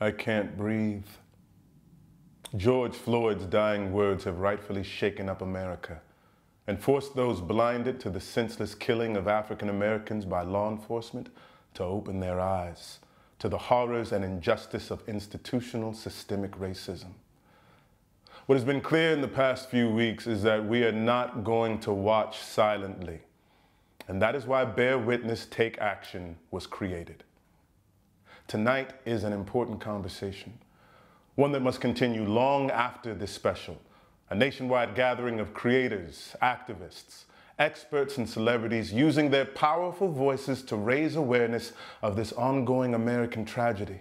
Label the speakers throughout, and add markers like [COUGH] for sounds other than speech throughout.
Speaker 1: I can't breathe. George Floyd's dying words have rightfully shaken up America and forced those blinded to the senseless killing of African Americans by law enforcement to open their eyes to the horrors and injustice of institutional systemic racism. What has been clear in the past few weeks is that we are not going to watch silently. And that is why Bear Witness Take Action was created. Tonight is an important conversation, one that must continue long after this special, a nationwide gathering of creators, activists, experts, and celebrities using their powerful voices to raise awareness of this ongoing American tragedy,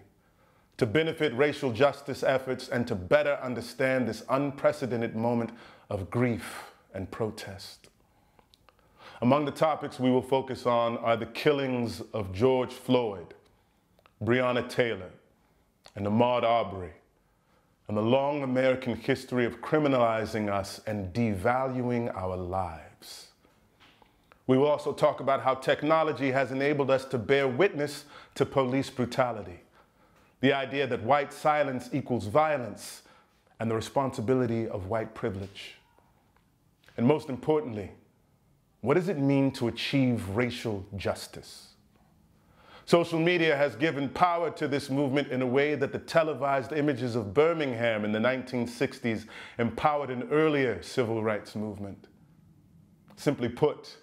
Speaker 1: to benefit racial justice efforts, and to better understand this unprecedented moment of grief and protest. Among the topics we will focus on are the killings of George Floyd, Breonna Taylor, and Ahmaud Arbery, and the long American history of criminalizing us and devaluing our lives. We will also talk about how technology has enabled us to bear witness to police brutality, the idea that white silence equals violence, and the responsibility of white privilege. And most importantly, what does it mean to achieve racial justice? Social media has given power to this movement in a way that the televised images of Birmingham in the 1960s empowered an earlier civil rights movement. Simply put,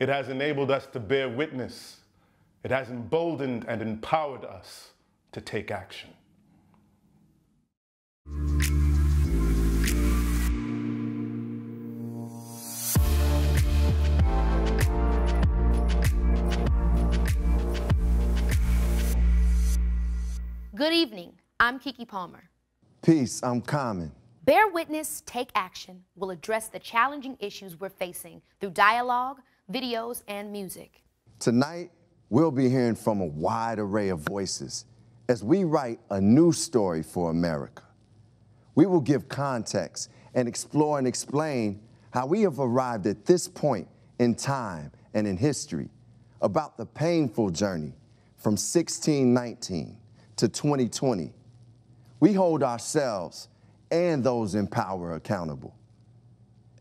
Speaker 1: it has enabled us to bear witness. It has emboldened and empowered us to take action.
Speaker 2: Good evening. I'm Keke Palmer.
Speaker 3: Peace, I'm Common.
Speaker 2: Bear Witness, Take Action will address the challenging issues we're facing through dialogue, videos, and music.
Speaker 3: Tonight, we'll be hearing from a wide array of voices as we write a new story for America. We will give context and explore and explain how we have arrived at this point in time and in history about the painful journey from 1619 to 2020, we hold ourselves and those in power accountable.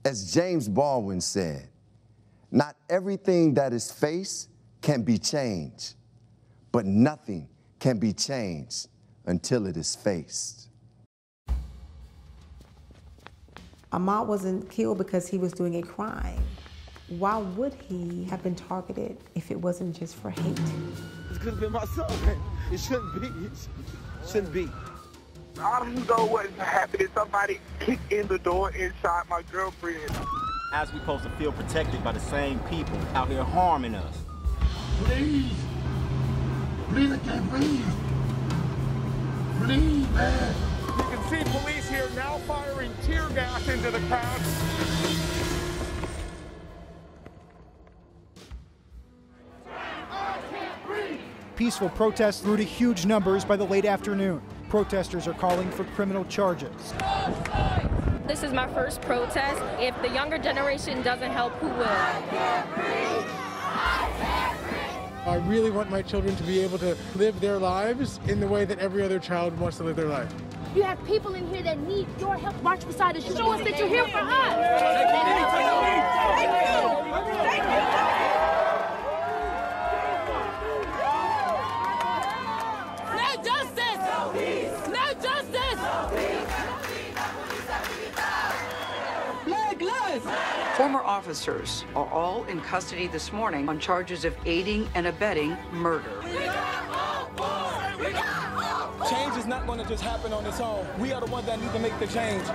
Speaker 3: As James Baldwin said, not everything that is faced can be changed, but nothing can be changed until it is faced.
Speaker 4: Ahmaud wasn't killed because he was doing a crime. Why would he have been targeted if it wasn't just for hate?
Speaker 5: It could have been my son. It shouldn't be. It shouldn't be.
Speaker 6: I don't know what happened. Somebody kicked in the door and shot my girlfriend.
Speaker 7: As we supposed to feel protected by the same people out here harming us.
Speaker 8: Please. Please, I can't breathe. Please, man.
Speaker 6: You can see police here now firing tear gas into the crowd.
Speaker 9: Peaceful protests grew to huge numbers by the late afternoon. Protesters are calling for criminal charges.
Speaker 10: This is my first protest. If the younger generation doesn't help, who will?
Speaker 11: I really want my children to be able to live their lives in the way that every other child wants to live their life.
Speaker 12: You have people in here that need your help. March beside us. Show us that you're here for us.
Speaker 6: Thank you. Thank you.
Speaker 12: No justice! No justice!
Speaker 13: Black lives! Former officers are all in custody this morning on charges of aiding and abetting murder.
Speaker 5: Change is not going to just happen on its own. We are the ones that need to make the change.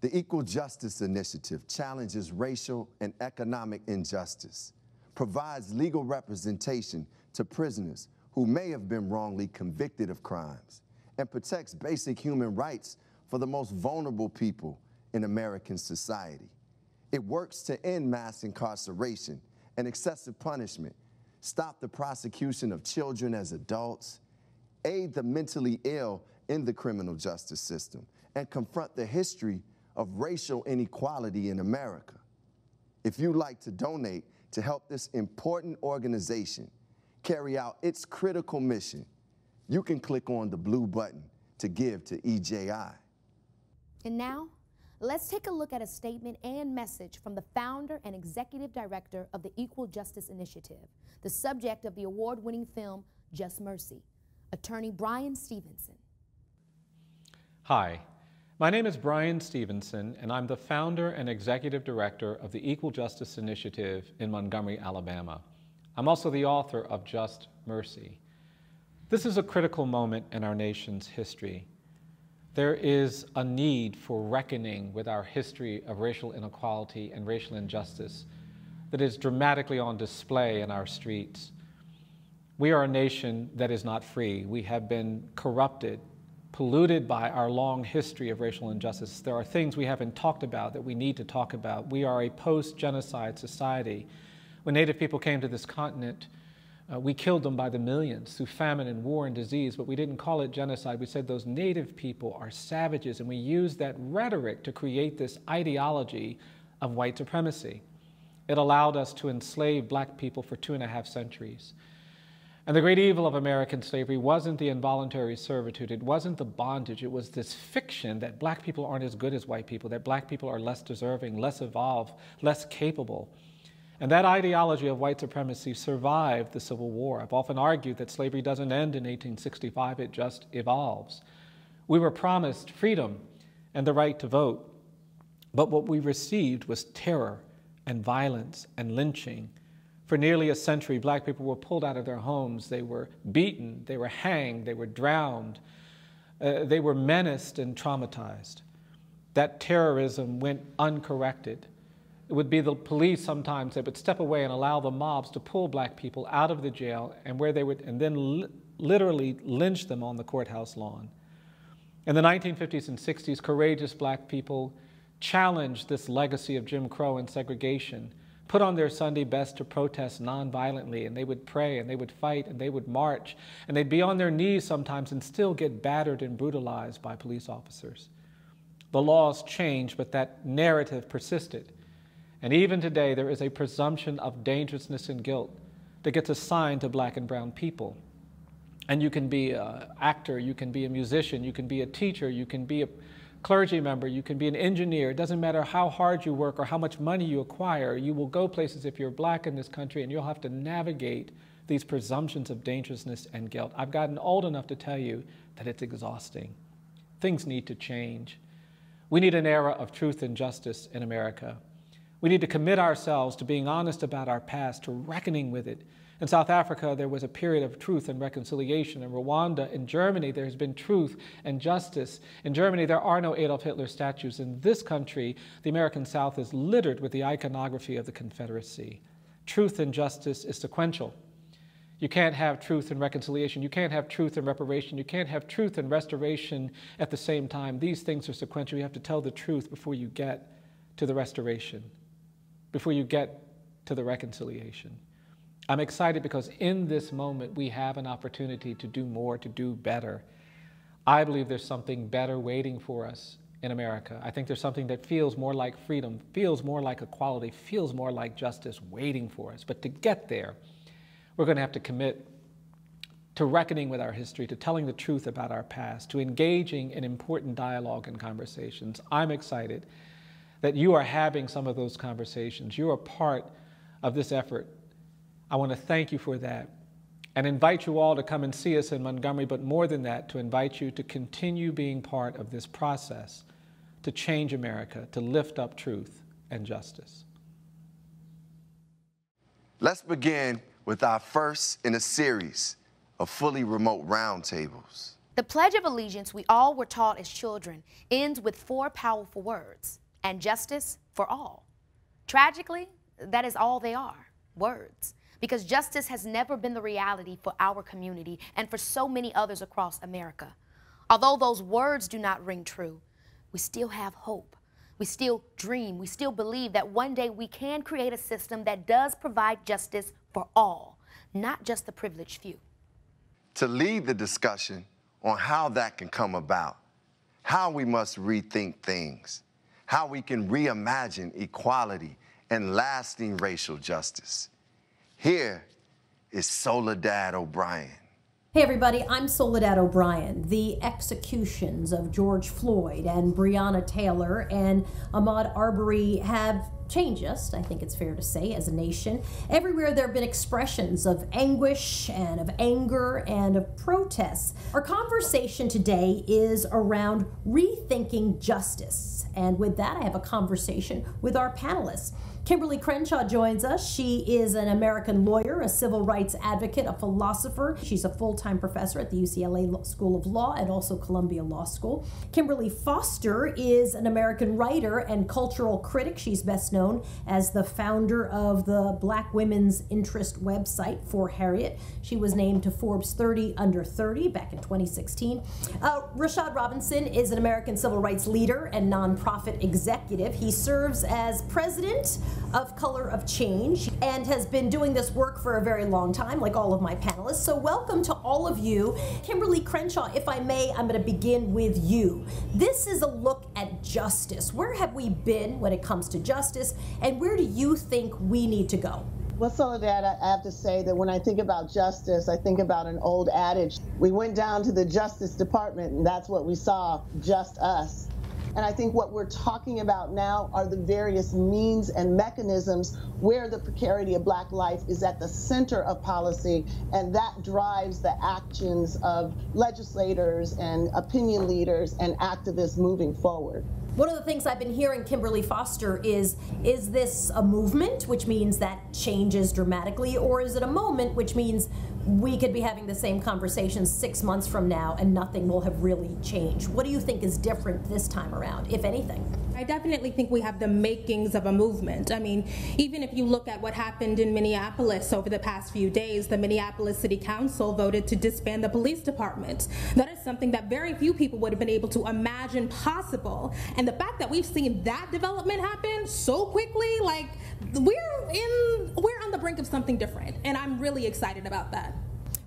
Speaker 3: The Equal Justice Initiative challenges racial and economic injustice, provides legal representation to prisoners who may have been wrongly convicted of crimes, and protects basic human rights for the most vulnerable people in American society. It works to end mass incarceration and excessive punishment, stop the prosecution of children as adults, aid the mentally ill in the criminal justice system, and confront the history of racial inequality in America. If you'd like to donate to help this important organization carry out its critical mission, you can click on the blue button to give to EJI.
Speaker 2: And now, let's take a look at a statement and message from the founder and executive director of the Equal Justice Initiative, the subject of the award winning film Just Mercy, attorney Bryan Stevenson.
Speaker 14: Hi, my name is Bryan Stevenson, and I'm the founder and executive director of the Equal Justice Initiative in Montgomery, Alabama. I'm also the author of Just Mercy. This is a critical moment in our nation's history. There is a need for reckoning with our history of racial inequality and racial injustice that is dramatically on display in our streets. We are a nation that is not free. We have been corrupted, polluted by our long history of racial injustice. There are things we haven't talked about that we need to talk about. We are a post genocide society. When Native people came to this continent, uh, we killed them by the millions through famine and war and disease, but we didn't call it genocide. We said those native people are savages, and we used that rhetoric to create this ideology of white supremacy. It allowed us to enslave black people for two and a half centuries. And the great evil of American slavery wasn't the involuntary servitude, it wasn't the bondage, it was this fiction that black people aren't as good as white people, that black people are less deserving, less evolved, less capable. And that ideology of white supremacy survived the Civil War. I've often argued that slavery doesn't end in 1865, it just evolves. We were promised freedom and the right to vote, but what we received was terror and violence and lynching for nearly a century, black people were pulled out of their homes. They were beaten, they were hanged, they were drowned, uh, they were menaced and traumatized. That terrorism went uncorrected. It would be the police sometimes that would step away and allow the mobs to pull black people out of the jail and where they would and then li literally lynch them on the courthouse lawn. In the 1950s and 60s, courageous black people challenged this legacy of Jim Crow and segregation put on their Sunday best to protest nonviolently, and they would pray and they would fight and they would march, and they'd be on their knees sometimes and still get battered and brutalized by police officers. The laws changed, but that narrative persisted. And even today, there is a presumption of dangerousness and guilt that gets assigned to black and brown people. And you can be an actor, you can be a musician, you can be a teacher, you can be a clergy member, you can be an engineer. It doesn't matter how hard you work or how much money you acquire. You will go places if you're black in this country and you'll have to navigate these presumptions of dangerousness and guilt. I've gotten old enough to tell you that it's exhausting. Things need to change. We need an era of truth and justice in America. We need to commit ourselves to being honest about our past, to reckoning with it, in South Africa, there was a period of truth and reconciliation. In Rwanda, in Germany, there has been truth and justice. In Germany, there are no Adolf Hitler statues. In this country, the American South is littered with the iconography of the Confederacy. Truth and justice is sequential. You can't have truth and reconciliation. You can't have truth and reparation. You can't have truth and restoration at the same time. These things are sequential. You have to tell the truth before you get to the restoration, before you get to the reconciliation. I'm excited because in this moment we have an opportunity to do more, to do better. I believe there's something better waiting for us in America. I think there's something that feels more like freedom, feels more like equality, feels more like justice waiting for us. But to get there, we're going to have to commit to reckoning with our history, to telling the truth about our past, to engaging in important dialogue and conversations. I'm excited that you are having some of those conversations. You are part of this effort I want to thank you for that and invite you all to come and see us in Montgomery, but more than that, to invite you to continue being part of this process to change America, to lift up truth and justice.
Speaker 3: Let's begin with our first in a series of fully remote roundtables.
Speaker 2: The Pledge of Allegiance we all were taught as children ends with four powerful words and justice for all. Tragically, that is all they are words because justice has never been the reality for our community and for so many others across America. Although those words do not ring true, we still have hope. We still dream. We still believe that one day we can create a system that does provide justice for all, not just the privileged few.
Speaker 3: To lead the discussion on how that can come about, how we must rethink things, how we can reimagine equality and lasting racial justice. Here is Soledad O'Brien.
Speaker 15: Hey everybody, I'm Soledad O'Brien. The executions of George Floyd and Breonna Taylor and Ahmaud Arbery have changed I think it's fair to say, as a nation. Everywhere there have been expressions of anguish and of anger and of protests. Our conversation today is around rethinking justice. And with that, I have a conversation with our panelists. Kimberlé Crenshaw joins us. She is an American lawyer, a civil rights advocate, a philosopher. She's a full time professor at the UCLA School of Law and also Columbia Law School. Kimberly Foster is an American writer and cultural critic. She's best known as the founder of the Black Women's Interest website for Harriet. She was named to Forbes 30 Under 30 back in 2016. Uh, Rashad Robinson is an American civil rights leader and nonprofit executive. He serves as president of Color of Change and has been doing this work for a very long time, like all of my panelists. So, welcome to all of you. Kimberlé Crenshaw, if I may, I'm going to begin with you. This is a look at justice. Where have we been when it comes to justice, and where do you think we need to go?
Speaker 16: Well, Soledad, I have to say that when I think about justice, I think about an old adage. We went down to the Justice Department, and that's what we saw just us. And I think what we're talking about now are the various means and mechanisms where the precarity of Black life is at the center of policy, and that drives the actions of legislators and opinion leaders and activists moving forward.
Speaker 15: One of the things I've been hearing Kimberly Foster is is this a movement, which means that changes dramatically, or is it a moment, which means we could be having the same conversations six months from now and nothing will have really changed? What do you think is different this time around, if anything?
Speaker 17: I definitely think we have the makings of a movement. I mean, even if you look at what happened in Minneapolis over the past few days, the Minneapolis City Council voted to disband the police department. That is something that very few people would have been able to imagine possible. And the fact that we've seen that development happen so quickly, like we're in we're on the brink of something different. And I'm really excited about that.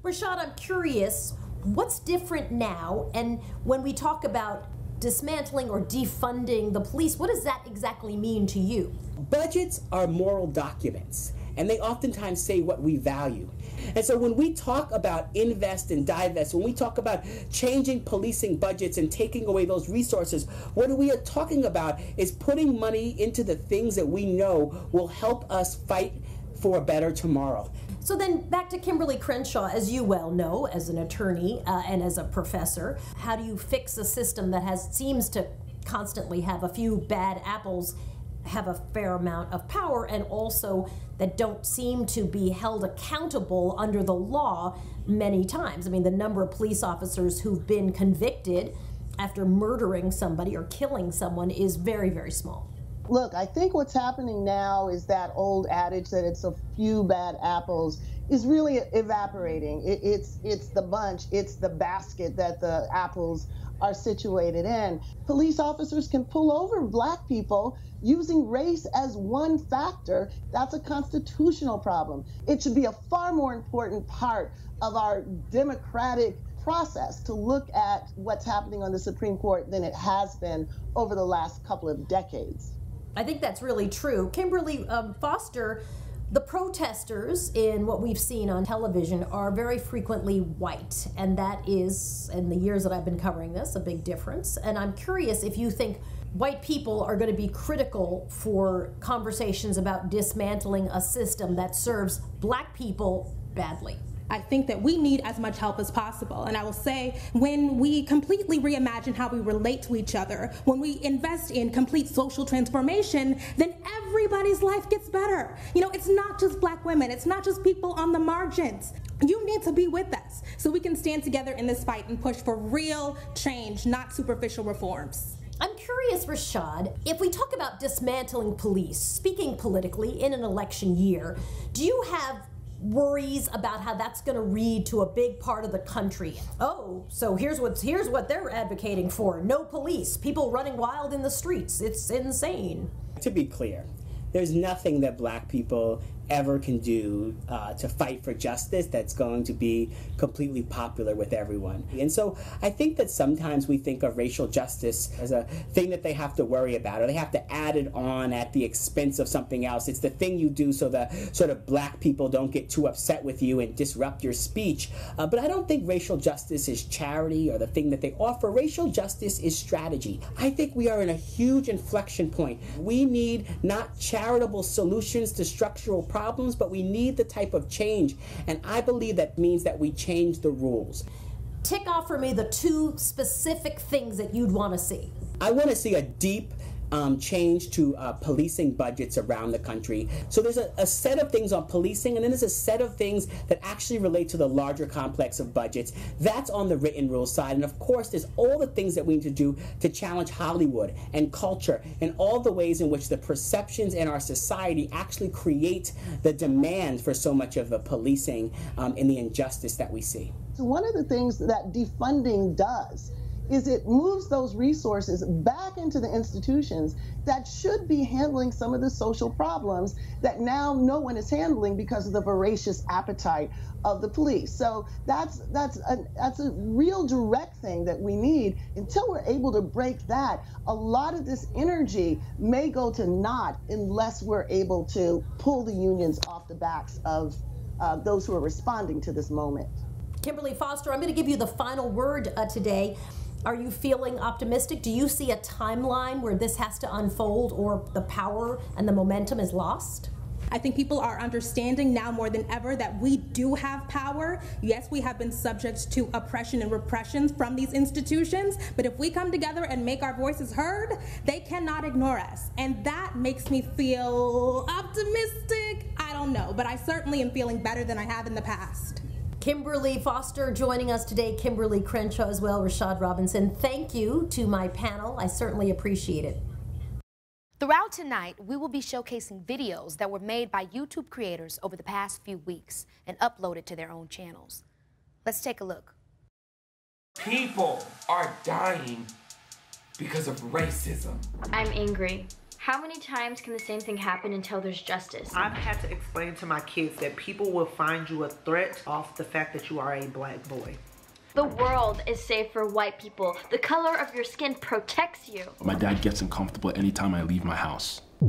Speaker 15: Rashad, I'm curious, what's different now? And when we talk about dismantling or defunding the police, what does that exactly mean to you?
Speaker 18: Budgets are moral documents, and they oftentimes say what we value. And so when we talk about invest and divest, when we talk about changing policing budgets and taking away those resources, what we are talking about is putting money into the things that we know will help us fight for a better tomorrow.
Speaker 15: So then back to Kimberlé Crenshaw, as you well know, as an attorney uh, and as a professor, how do you fix a system that has seems to constantly have a few bad apples have a fair amount of power and also that don't seem to be held accountable under the law many times. I mean, the number of police officers who've been convicted after murdering somebody or killing someone is very, very small.
Speaker 16: Look, I think what's happening now is that old adage that it's a few bad apples is really evaporating. It, it's it's the bunch, it's the basket that the apples are situated in. Police officers can pull over black people using race as one factor. That's a constitutional problem. It should be a far more important part of our democratic process to look at what's happening on the Supreme Court than it has been over the last couple of decades.
Speaker 15: I think that's really true. Kimberly um, Foster, the protesters in what we've seen on television are very frequently white, and that is, in the years that I've been covering this, a big difference. And I'm curious if you think white people are going to be critical for conversations about dismantling a system that serves black people badly.
Speaker 17: I think that we need as much help as possible. And I will say, when we completely reimagine how we relate to each other, when we invest in complete social transformation, then everybody's life gets better. You know, it's not just black women, it's not just people on the margins. You need to be with us so we can stand together in this fight and push for real change, not superficial reforms.
Speaker 15: I'm curious, Rashad, if we talk about dismantling police, speaking politically in an election year, do you have worries about how that's going to read to a big part of the country. Oh, so here's what's here's what they're advocating for. No police, people running wild in the streets. It's insane.
Speaker 18: To be clear, there's nothing that black people ever can do uh, to fight for justice that's going to be completely popular with everyone. And so I think that sometimes we think of racial justice as a thing that they have to worry about or they have to add it on at the expense of something else. It's the thing you do so that sort of black people don't get too upset with you and disrupt your speech. Uh, but I don't think racial justice is charity or the thing that they offer. Racial justice is strategy. I think we are in a huge inflection point. We need not charitable solutions to structural problems, but we need the type of change. And I believe that means that we change the rules.
Speaker 15: Tick off for me the two specific things that you'd want to see.
Speaker 18: I want to see a deep um, change to uh, policing budgets around the country. So there's a, a, set of things on policing, and then there's a set of things that actually relate to the larger complex of budgets. That's on the written rules side. And of course, there's all the things that we need to do to challenge Hollywood and culture and all the ways in which the perceptions in our society actually create the demand for so much of the policing um, and the injustice that we see.
Speaker 16: So one of the things that defunding does is it moves those resources back into the institutions that should be handling some of the social problems that now no one is handling because of the voracious appetite of the police. So that's that's a, that's a real direct thing that we need. Until we're able to break that, a lot of this energy may go to naught unless we're able to pull the unions off the backs of uh, those who are responding to this moment.
Speaker 15: Kimberly Foster, I'm going to give you the final word uh, today. Are you feeling optimistic? Do you see a timeline where this has to unfold or the power and the momentum is lost?
Speaker 17: I think people are understanding now more than ever that we do have power. Yes, we have been subject to oppression and repressions from these institutions, but if we come together and make our voices heard, they cannot ignore us. And that makes me feel optimistic. I don't know, but I certainly am feeling better than I have in the past.
Speaker 15: Kimberly Foster joining us today, Kimberlé Crenshaw as well, Rashad Robinson. Thank you to my panel. I certainly appreciate it.
Speaker 2: Throughout tonight, we will be showcasing videos that were made by YouTube creators over the past few weeks and uploaded to their own channels. Let's take a look.
Speaker 19: People are dying because of racism.
Speaker 20: I'm angry. How many times can the same thing happen until there's justice?
Speaker 21: I've had to explain to my kids that people will find you a threat off the fact that you are a black boy.
Speaker 20: The world is safe for white people. The color of your skin protects you.
Speaker 22: My dad gets uncomfortable anytime I leave my house. [SIGHS]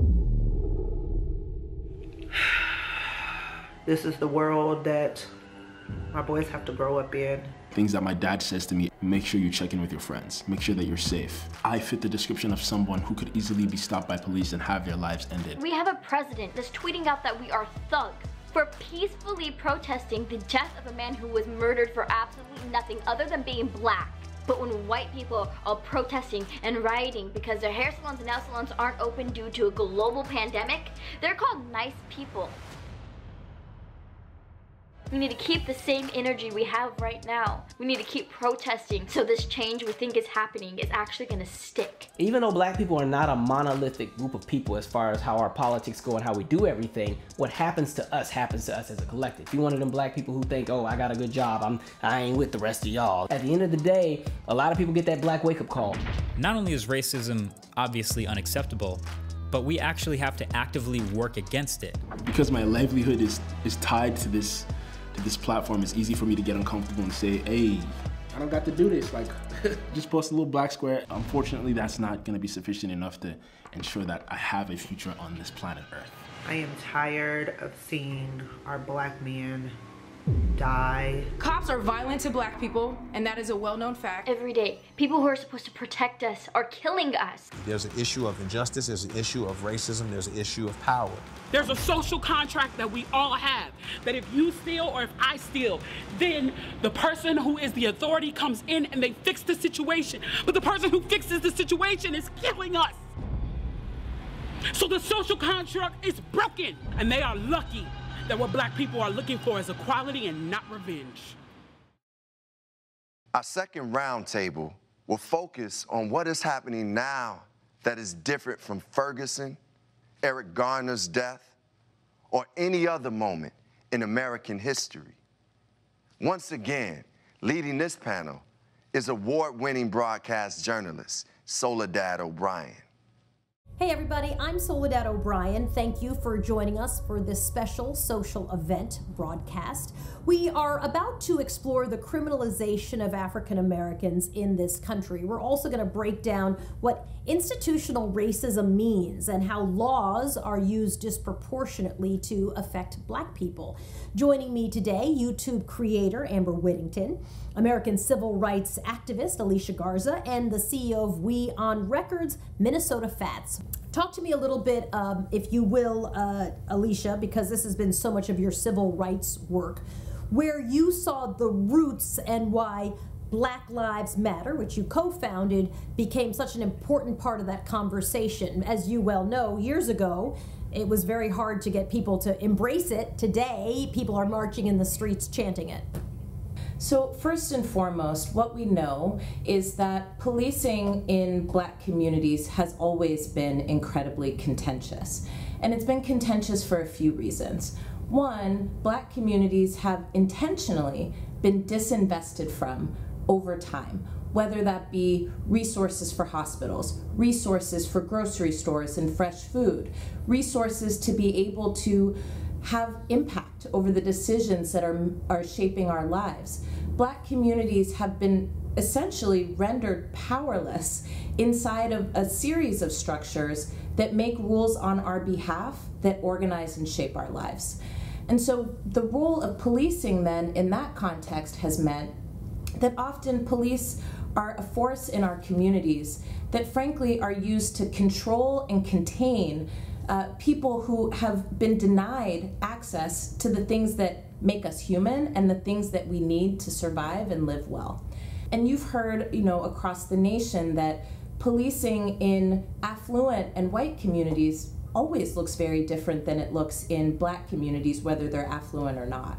Speaker 21: This is the world that my boys have to grow up in.
Speaker 22: Things that my dad says to me, make sure you check in with your friends. Make sure that you're safe. I fit the description of someone who could easily be stopped by police and have their lives ended.
Speaker 20: We have a president that's tweeting out that we are thugs for peacefully protesting the death of a man who was murdered for absolutely nothing other than being black. But when white people are protesting and rioting because their hair salons and nail salons aren't open due to a global pandemic, they're called nice people. We need to keep the same energy we have right now. We need to keep protesting so this change we think is happening is actually gonna stick.
Speaker 23: Even though black people are not a monolithic group of people as far as how our politics go and how we do everything, what happens to us happens to us as a collective. If you're one of them black people who think, oh, I got a good job, I'm, I ain't with the rest of y'all. At the end of the day, a lot of people get that black wake up call.
Speaker 24: Not only is racism obviously unacceptable, but we actually have to actively work against it.
Speaker 22: Because my livelihood is, is tied to this this platform, it's easy for me to get uncomfortable and say, hey, I don't got to do this. Like, [LAUGHS] just post a little black square. Unfortunately, that's not gonna be sufficient enough to ensure that I have a future on this planet Earth.
Speaker 21: I am tired of seeing our black men die.
Speaker 25: Cops are violent to black people, and that is a well-known fact.
Speaker 20: Every day, people who are supposed to protect us are killing us.
Speaker 26: There's an issue of injustice, there's an issue of racism, there's an issue of power.
Speaker 27: There's a social contract that we all have, that if you steal or if I steal, then the person who is the authority comes in and they fix the situation. But the person who fixes the situation is killing us. So the social contract is broken, and they are lucky that what black people are looking for is equality and not revenge.
Speaker 3: Our second roundtable will focus on what is happening now that is different from Ferguson, Eric Garner's death, or any other moment in American history. Once again, leading this panel is award winning broadcast journalist Soledad O'Brien.
Speaker 15: Hey everybody, I'm Soledad O'Brien. Thank you for joining us for this special social event broadcast. We are about to explore the criminalization of African Americans in this country. We're also going to break down what institutional racism means and how laws are used disproportionately to affect black people. Joining me today, YouTube creator Amber Whittington, American civil rights activist Alicia Garza, and the CEO of We on Records, Minnesota Fats. Talk to me a little bit, um, if you will, uh, Alicia, because this has been so much of your civil rights work, where you saw the roots and why Black Lives Matter, which you co founded, became such an important part of that conversation. As you well know, years ago, it was very hard to get people to embrace it. Today, people are marching in the streets chanting it.
Speaker 28: So, first and foremost, what we know is that policing in black communities has always been incredibly contentious. And it's been contentious for a few reasons. One, black communities have intentionally been disinvested from over time, whether that be resources for hospitals, resources for grocery stores and fresh food, resources to be able to have impact over the decisions that are, are shaping our lives. Black communities have been essentially rendered powerless inside of a series of structures that make rules on our behalf that organize and shape our lives. And so the role of policing then in that context has meant that often police are a force in our communities that frankly are used to control and contain uh, people who have been denied access to the things that make us human and the things that we need to survive and live well. And you've heard, you know, across the nation that policing in affluent and white communities always looks very different than it looks in black communities, whether they're affluent or not.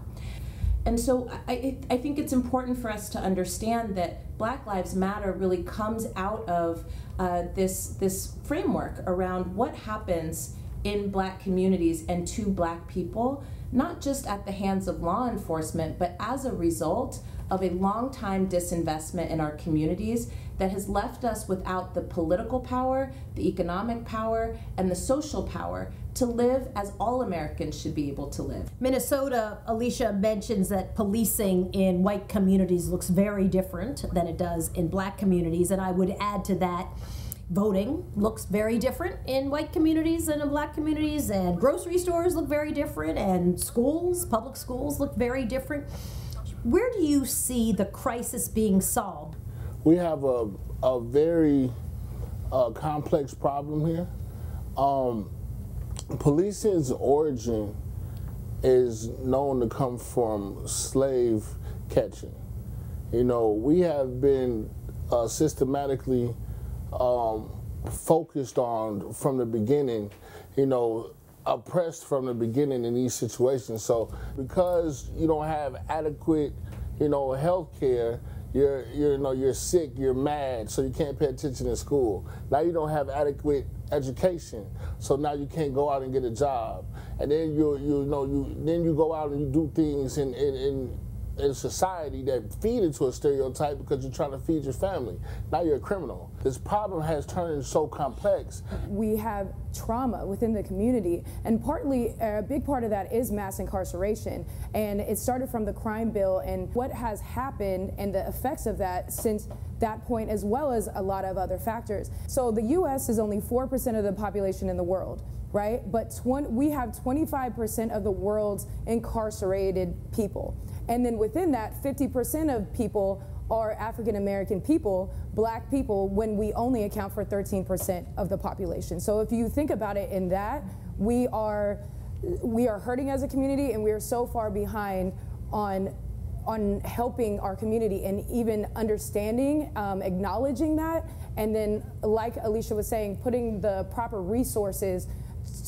Speaker 28: And so I, I think it's important for us to understand that Black Lives Matter really comes out of uh, this, this framework around what happens in black communities and to black people, not just at the hands of law enforcement, but as a result of a long time disinvestment in our communities that has left us without the political power, the economic power, and the social power to live as all Americans should be able to live.
Speaker 15: Minnesota, Alicia mentions that policing in white communities looks very different than it does in black communities, and I would add to that voting looks very different in white communities than in black communities, and grocery stores look very different, and schools, public schools look very different. Where do you see the crisis being solved?
Speaker 29: We have a, a very uh, complex problem here. Um, policing's origin is known to come from slave catching. You know, we have been uh, systematically um, focused on from the beginning, you know, oppressed from the beginning in these situations. So because you don't have adequate, you know, health care, you're, you're, you know, you're sick, you're mad, so you can't pay attention in school. Now you don't have adequate education, so now you can't go out and get a job. And then you, you know, you then you go out and you do things and, in, in in society that feed into a stereotype because you're trying to feed your family. Now you're a criminal. This problem has turned so complex.
Speaker 30: We have trauma within the community, and partly a big part of that is mass incarceration. And it started from the crime bill and what has happened and the effects of that since that point, as well as a lot of other factors. So the U.S. is only 4% of the population in the world right? But 20, we have 25% of the world's incarcerated people. And then within that, 50% of people are African American people, black people, when we only account for 13% of the population. So if you think about it in that, we are we are hurting as a community and we are so far behind on on helping our community and even understanding, um, acknowledging that, and then like Alicia was saying, putting the proper resources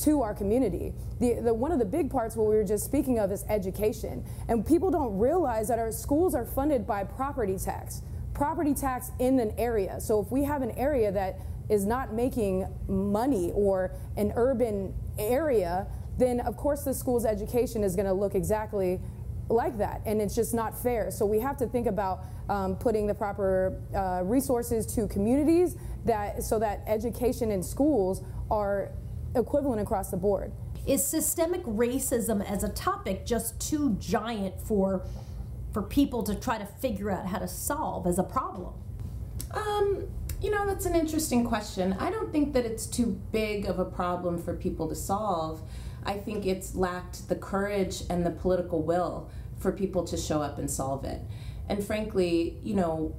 Speaker 30: to our community. The, the, one of the big parts what we were just speaking of is education. And people don't realize that our schools are funded by property tax. Property tax in an area. So if we have an area that is not making money or an urban area, then of course the school's education is going to look exactly like that and it's just not fair so we have to think about um, putting the proper uh, resources to communities that so that education in schools are equivalent across the board.
Speaker 15: Is systemic racism as a topic just too giant for for people to try to figure out how to solve as a problem?
Speaker 28: Um, you know, that's an interesting question. I don't think that it's too big of a problem for people to solve. I think it's lacked the courage and the political will for people to show up and solve it. And frankly, you know,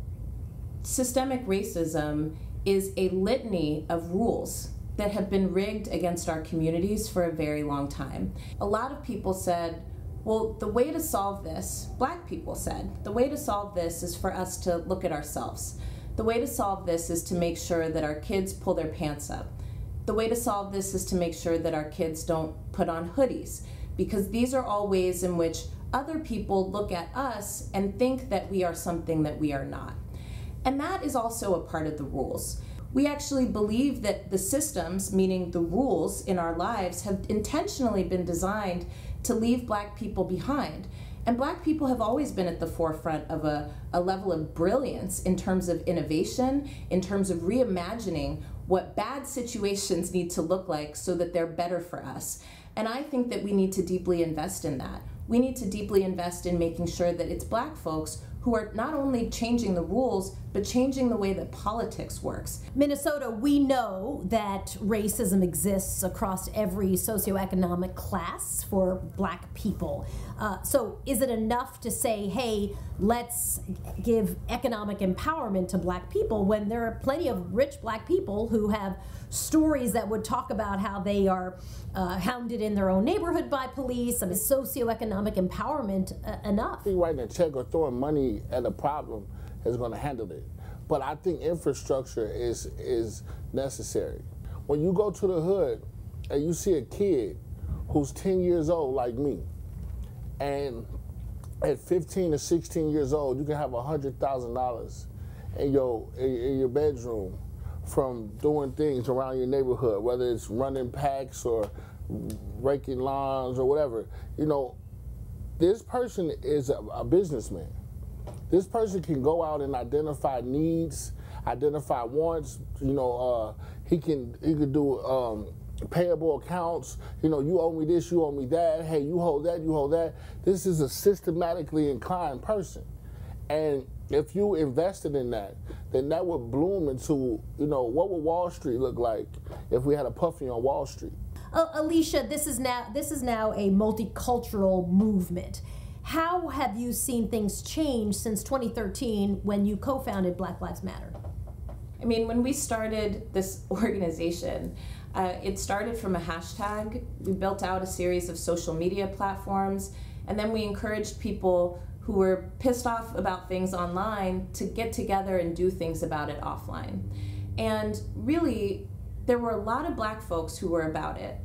Speaker 28: systemic racism is a litany of rules that have been rigged against our communities for a very long time. A lot of people said, well, the way to solve this, black people said, the way to solve this is for us to look at ourselves. The way to solve this is to make sure that our kids pull their pants up. The way to solve this is to make sure that our kids don't put on hoodies, because these are all ways in which other people look at us and think that we are something that we are not. And that is also a part of the rules. We actually believe that the systems, meaning the rules in our lives, have intentionally been designed to leave black people behind. And black people have always been at the forefront of a, a level of brilliance in terms of innovation, in terms of reimagining what bad situations need to look like so that they're better for us. And I think that we need to deeply invest in that. We need to deeply invest in making sure that it's black folks who are not only changing the rules, but changing the way that politics works.
Speaker 15: Minnesota, we know that racism exists across every socioeconomic class for black people. Uh, so is it enough to say, hey, let's give economic empowerment to black people when there are plenty of rich black people who have stories that would talk about how they are uh, hounded in their own neighborhood by police? I mean, socioeconomic empowerment uh, enough?
Speaker 29: Writing a check or throwing money at a problem is going to handle it. But I think infrastructure is is necessary. When you go to the hood and you see a kid who's 10 years old like me, and at 15 or 16 years old, you can have $100,000 in your, in your bedroom from doing things around your neighborhood, whether it's running packs or raking lawns or whatever. You know, this person is a, a businessman. This person can go out and identify needs, identify wants. You know, uh, he can he could do um, payable accounts. You know, you owe me this, you owe me that. Hey, you hold that, you hold that. This is a systematically inclined person, and if you invested in that, then that would bloom into you know what would Wall Street look like if we had a Puffy on Wall Street.
Speaker 15: Uh, Alicia, this is now this is now a multicultural movement. How have you seen things change since 2013 when you co-founded Black Lives Matter?
Speaker 28: I mean, when we started this [LAUGHS] organization, uh, it started from a hashtag. We built out a series of social media platforms, and then we encouraged people who were pissed off about things online to get together and do things about it offline. And really, there were a lot of black folks who were about it.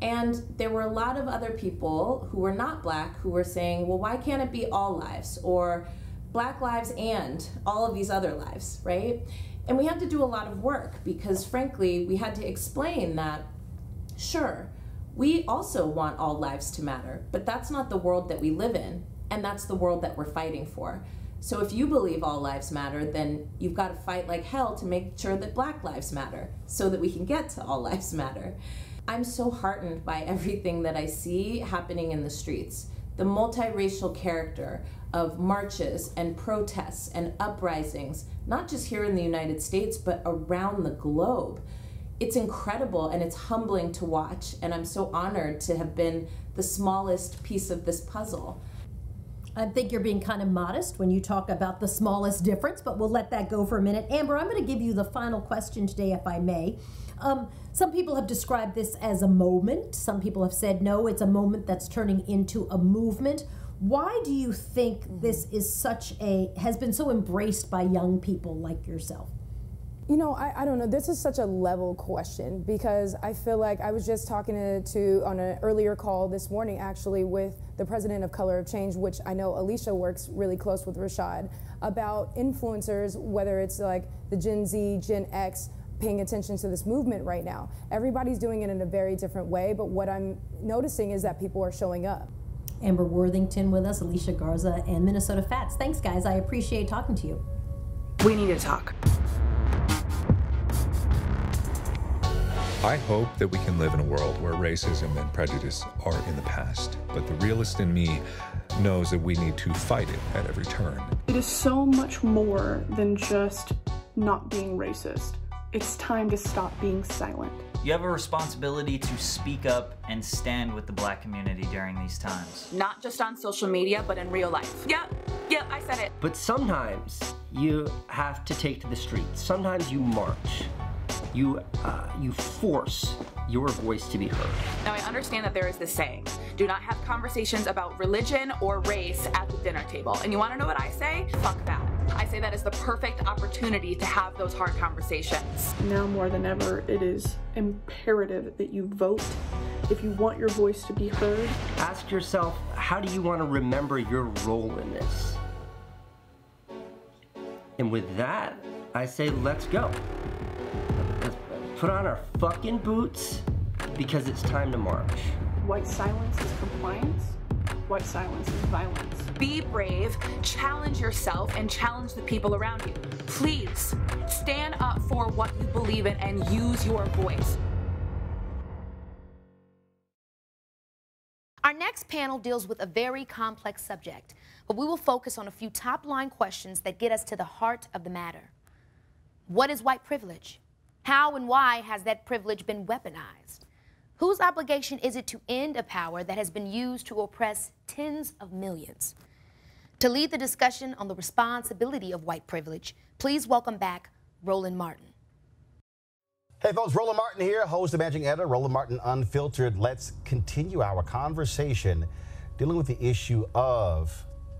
Speaker 28: And there were a lot of other people who were not black who were saying, well, why can't it be all lives? Or black lives and all of these other lives, right? And we had to do a lot of work because, frankly, we had to explain that, sure, we also want all lives to matter, but that's not the world that we live in, and that's the world that we're fighting for. So if you believe all lives matter, then you've got to fight like hell to make sure that black lives matter so that we can get to all [LAUGHS] lives matter. I'm so heartened by everything that I see happening in the streets. The multiracial character of marches and protests and uprisings, not just here in the United States, but around the globe. It's incredible and it's humbling to watch, and I'm so honored to have been the smallest piece of this puzzle.
Speaker 15: I think you're being kind of modest when you talk about the smallest difference, but we'll let that go for a minute. Amber, I'm going to give you the final question today, if I may. Um, some people have described this as a moment. Some people have said, no, it's a moment that's turning into a movement. Why do you think this is such a, has been so embraced by young people like yourself?
Speaker 30: You know, I, I don't know. This is such a level question because I feel like I was just talking to, to on an earlier call this morning actually with the president of Color of Change, which I know Alicia works really close with Rashad, about influencers, whether it's like the Gen Z, Gen X, paying attention to this movement right now. Everybody's doing it in a very different way, but what I'm noticing is that people are showing up.
Speaker 15: Amber Worthington with us, Alicia Garza, and Minnesota Fats. Thanks, guys. I appreciate talking to you.
Speaker 31: We need to talk.
Speaker 32: I hope that we can live in a world where racism and prejudice are in the past, but the realist in me knows that we need to fight it at every turn.
Speaker 33: It is so much more than just not being racist. It's time to stop being silent.
Speaker 24: You have a responsibility to speak up and stand with the black community during these times.
Speaker 31: Not just on social media, but in real life. Yep, yep, I said it.
Speaker 34: But sometimes you have to take to the streets. Sometimes you march you uh, you force your voice to be heard.
Speaker 31: Now I understand that there is this saying, do not have conversations about religion or race at the dinner table. And you want to know what I say? Fuck that. I say that is the perfect opportunity to have those hard conversations.
Speaker 33: Now more than ever, it is imperative that you vote if you want your voice to be heard.
Speaker 34: Ask yourself, how do you want to remember your role in this? And with that, I say, let's go put on our fucking boots because it's time to march.
Speaker 33: White silence is compliance. White silence is violence.
Speaker 31: Be brave, challenge yourself, and challenge the people around you. Please stand up for what you believe in and use your voice.
Speaker 2: Our next panel deals with a very complex subject, but we will focus on a few top line questions that get us to the heart of the matter. What is white privilege? How and why has that privilege been weaponized? Whose obligation is it to end a power that has been used to oppress tens of millions? To lead the discussion on the responsibility of white privilege, please welcome back Roland Martin.
Speaker 35: Hey folks, Roland Martin here, host and managing editor, Roland Martin Unfiltered. Let's continue our conversation dealing with the issue of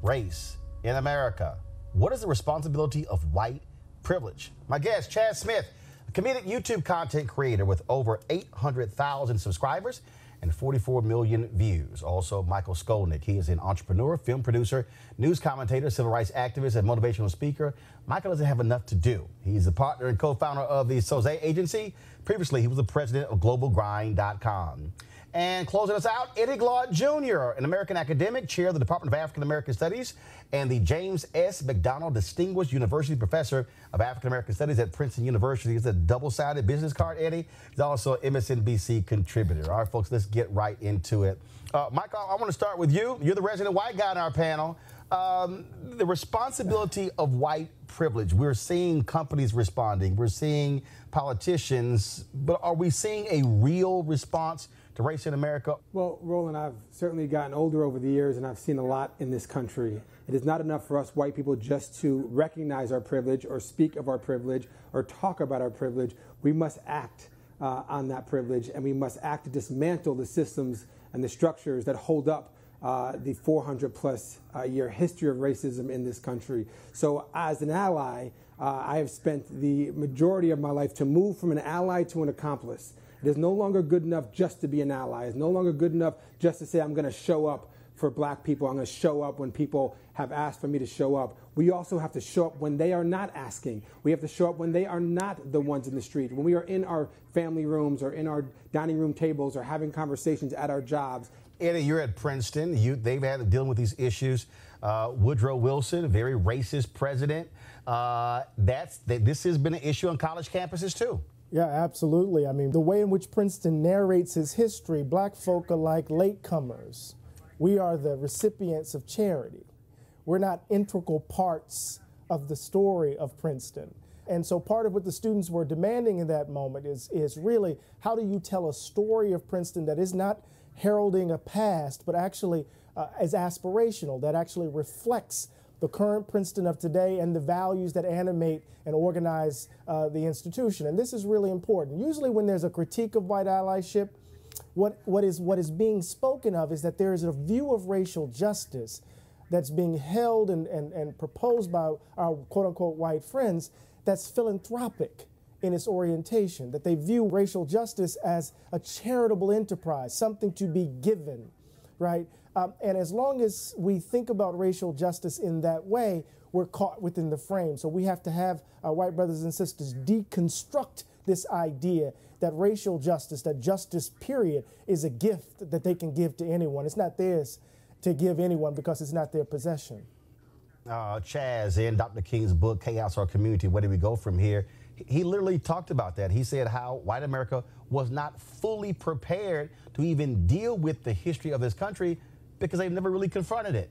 Speaker 35: race in America. What is the responsibility of white privilege? My guest, Chad Smith, a comedic YouTube content creator with over 800,000 subscribers and 44 million views. Also, Michael Skolnik. He is an entrepreneur, film producer, news commentator, civil rights activist, and motivational speaker. Michael doesn't have enough to do. He's the partner and co founder of the Soze Agency. Previously, he was the president of GlobalGrind.com. And closing us out, Eddie Glaude Jr., an American academic, chair of the Department of African American Studies, and the James S. McDonnell Distinguished University Professor of African American Studies at Princeton University. It's a double sided business card, Eddie. He's also an MSNBC contributor. All right, folks, let's get right into it. Uh, Michael, I want to start with you. You're the resident white guy in our panel. Um, the responsibility of white privilege. We're seeing companies responding, we're seeing politicians, but are we seeing a real response to race in America?
Speaker 36: Well, Roland, I've certainly gotten older over the years and I've seen a lot in this country. It is not enough for us white people just to recognize our privilege or speak of our privilege or talk about our privilege. We must act uh, on that privilege and we must act to dismantle the systems and the structures that hold up uh, the 400 plus uh, year history of racism in this country. So, as an ally, uh, I have spent the majority of my life to move from an ally to an accomplice. It is no longer good enough just to be an ally. It's no longer good enough just to say, I'm going to show up for black people. I'm going to show up when people have asked for me to show up. We also have to show up when they are not asking. We have to show up when they are not the ones in the street. When we are in our family rooms or in our dining room tables or having conversations at our jobs.
Speaker 35: Eddie, you're at Princeton. You, they've had dealing with these issues. Uh, Woodrow Wilson, very racist president. Uh, that's this has been an issue on college campuses too.
Speaker 37: Yeah, absolutely. I mean, the way in which Princeton narrates his history, black folk are like latecomers. We are the recipients of charity. We're not integral parts of the story of Princeton. And so part of what the students were demanding in that moment is, is really how do you tell a story of Princeton that is not heralding a past, but actually uh, is aspirational, that actually reflects the current Princeton of today and the values that animate and organize uh, the institution. And this is really important. Usually, when there's a critique of white allyship, what, what, is, what is being spoken of is that there is a view of racial justice that's being held and, and, and proposed by our quote unquote white friends that's philanthropic in its orientation, that they view racial justice as a charitable enterprise, something to be given, right? Um, and as long as we think about racial justice in that way, we're caught within the frame. So we have to have our white brothers and sisters deconstruct this idea that racial justice, that justice, period, is a gift that they can give to anyone. It's not theirs. to give anyone because it's not their possession.
Speaker 35: Uh, Chaz, in Dr. King's book, Chaos or Community, Where Do We Go From Here? He literally talked about that. He said how white America was not fully prepared to even deal with the history of this country because they've never really confronted it.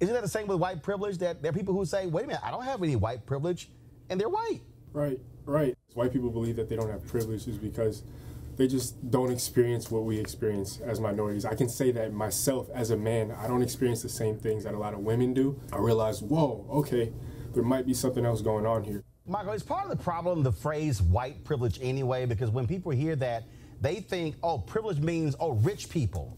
Speaker 35: Isn't that the same with white privilege? That there are people who say, wait a minute, I don't have any white privilege, and they're white.
Speaker 32: Right, right. White people believe that they don't have privileges because they just don't experience what we experience as minorities. I can say that myself as a man, I don't experience the same things that a lot of women do. I realize, whoa, okay, there might be something else going on here.
Speaker 35: Michael, is part of the problem the phrase white privilege anyway? Because when people hear that, they think, oh, privilege means, oh, rich people.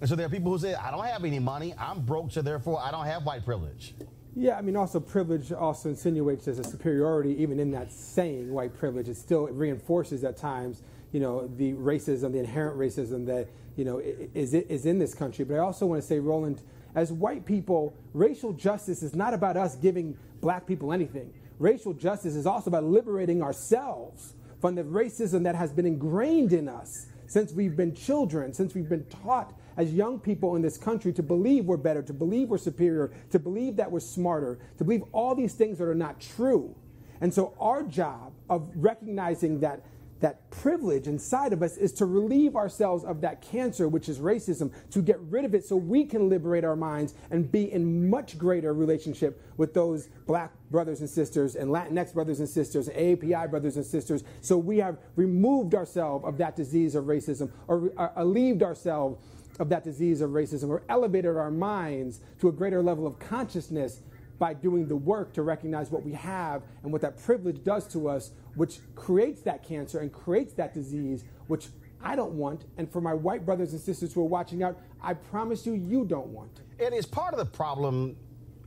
Speaker 35: And so there are people who say, I don't have any money, I'm broke, so therefore I don't have white privilege.
Speaker 36: Yeah, I mean, also privilege also insinuates there's a superiority even in that saying white privilege. It still reinforces at times you know, the racism, the inherent racism that, you know, is, is in this country. But I also want to say, Roland, as white people, racial justice is not about us giving black people anything. Racial justice is also about liberating ourselves from the racism that has been ingrained in us since we've been children, since we've been taught as young people in this country to believe we're better, to believe we're superior, to believe that we're smarter, to believe all these things that are not true. And so, our job of recognizing that that privilege inside of us is to relieve ourselves of that cancer, which is racism, to get rid of it so we can liberate our minds and be in much greater relationship with those black brothers and sisters and Latinx brothers and sisters, and AAPI brothers and sisters. So we have removed ourselves of that disease of racism or uh, relieved ourselves of that disease of racism or elevated our minds to a greater level of consciousness by doing the work to recognize what we have and what that privilege does to us, which creates that cancer and creates that disease, which I don't want. And for my white brothers and sisters who are watching out, I promise you, you don't want.
Speaker 35: It is part of the problem,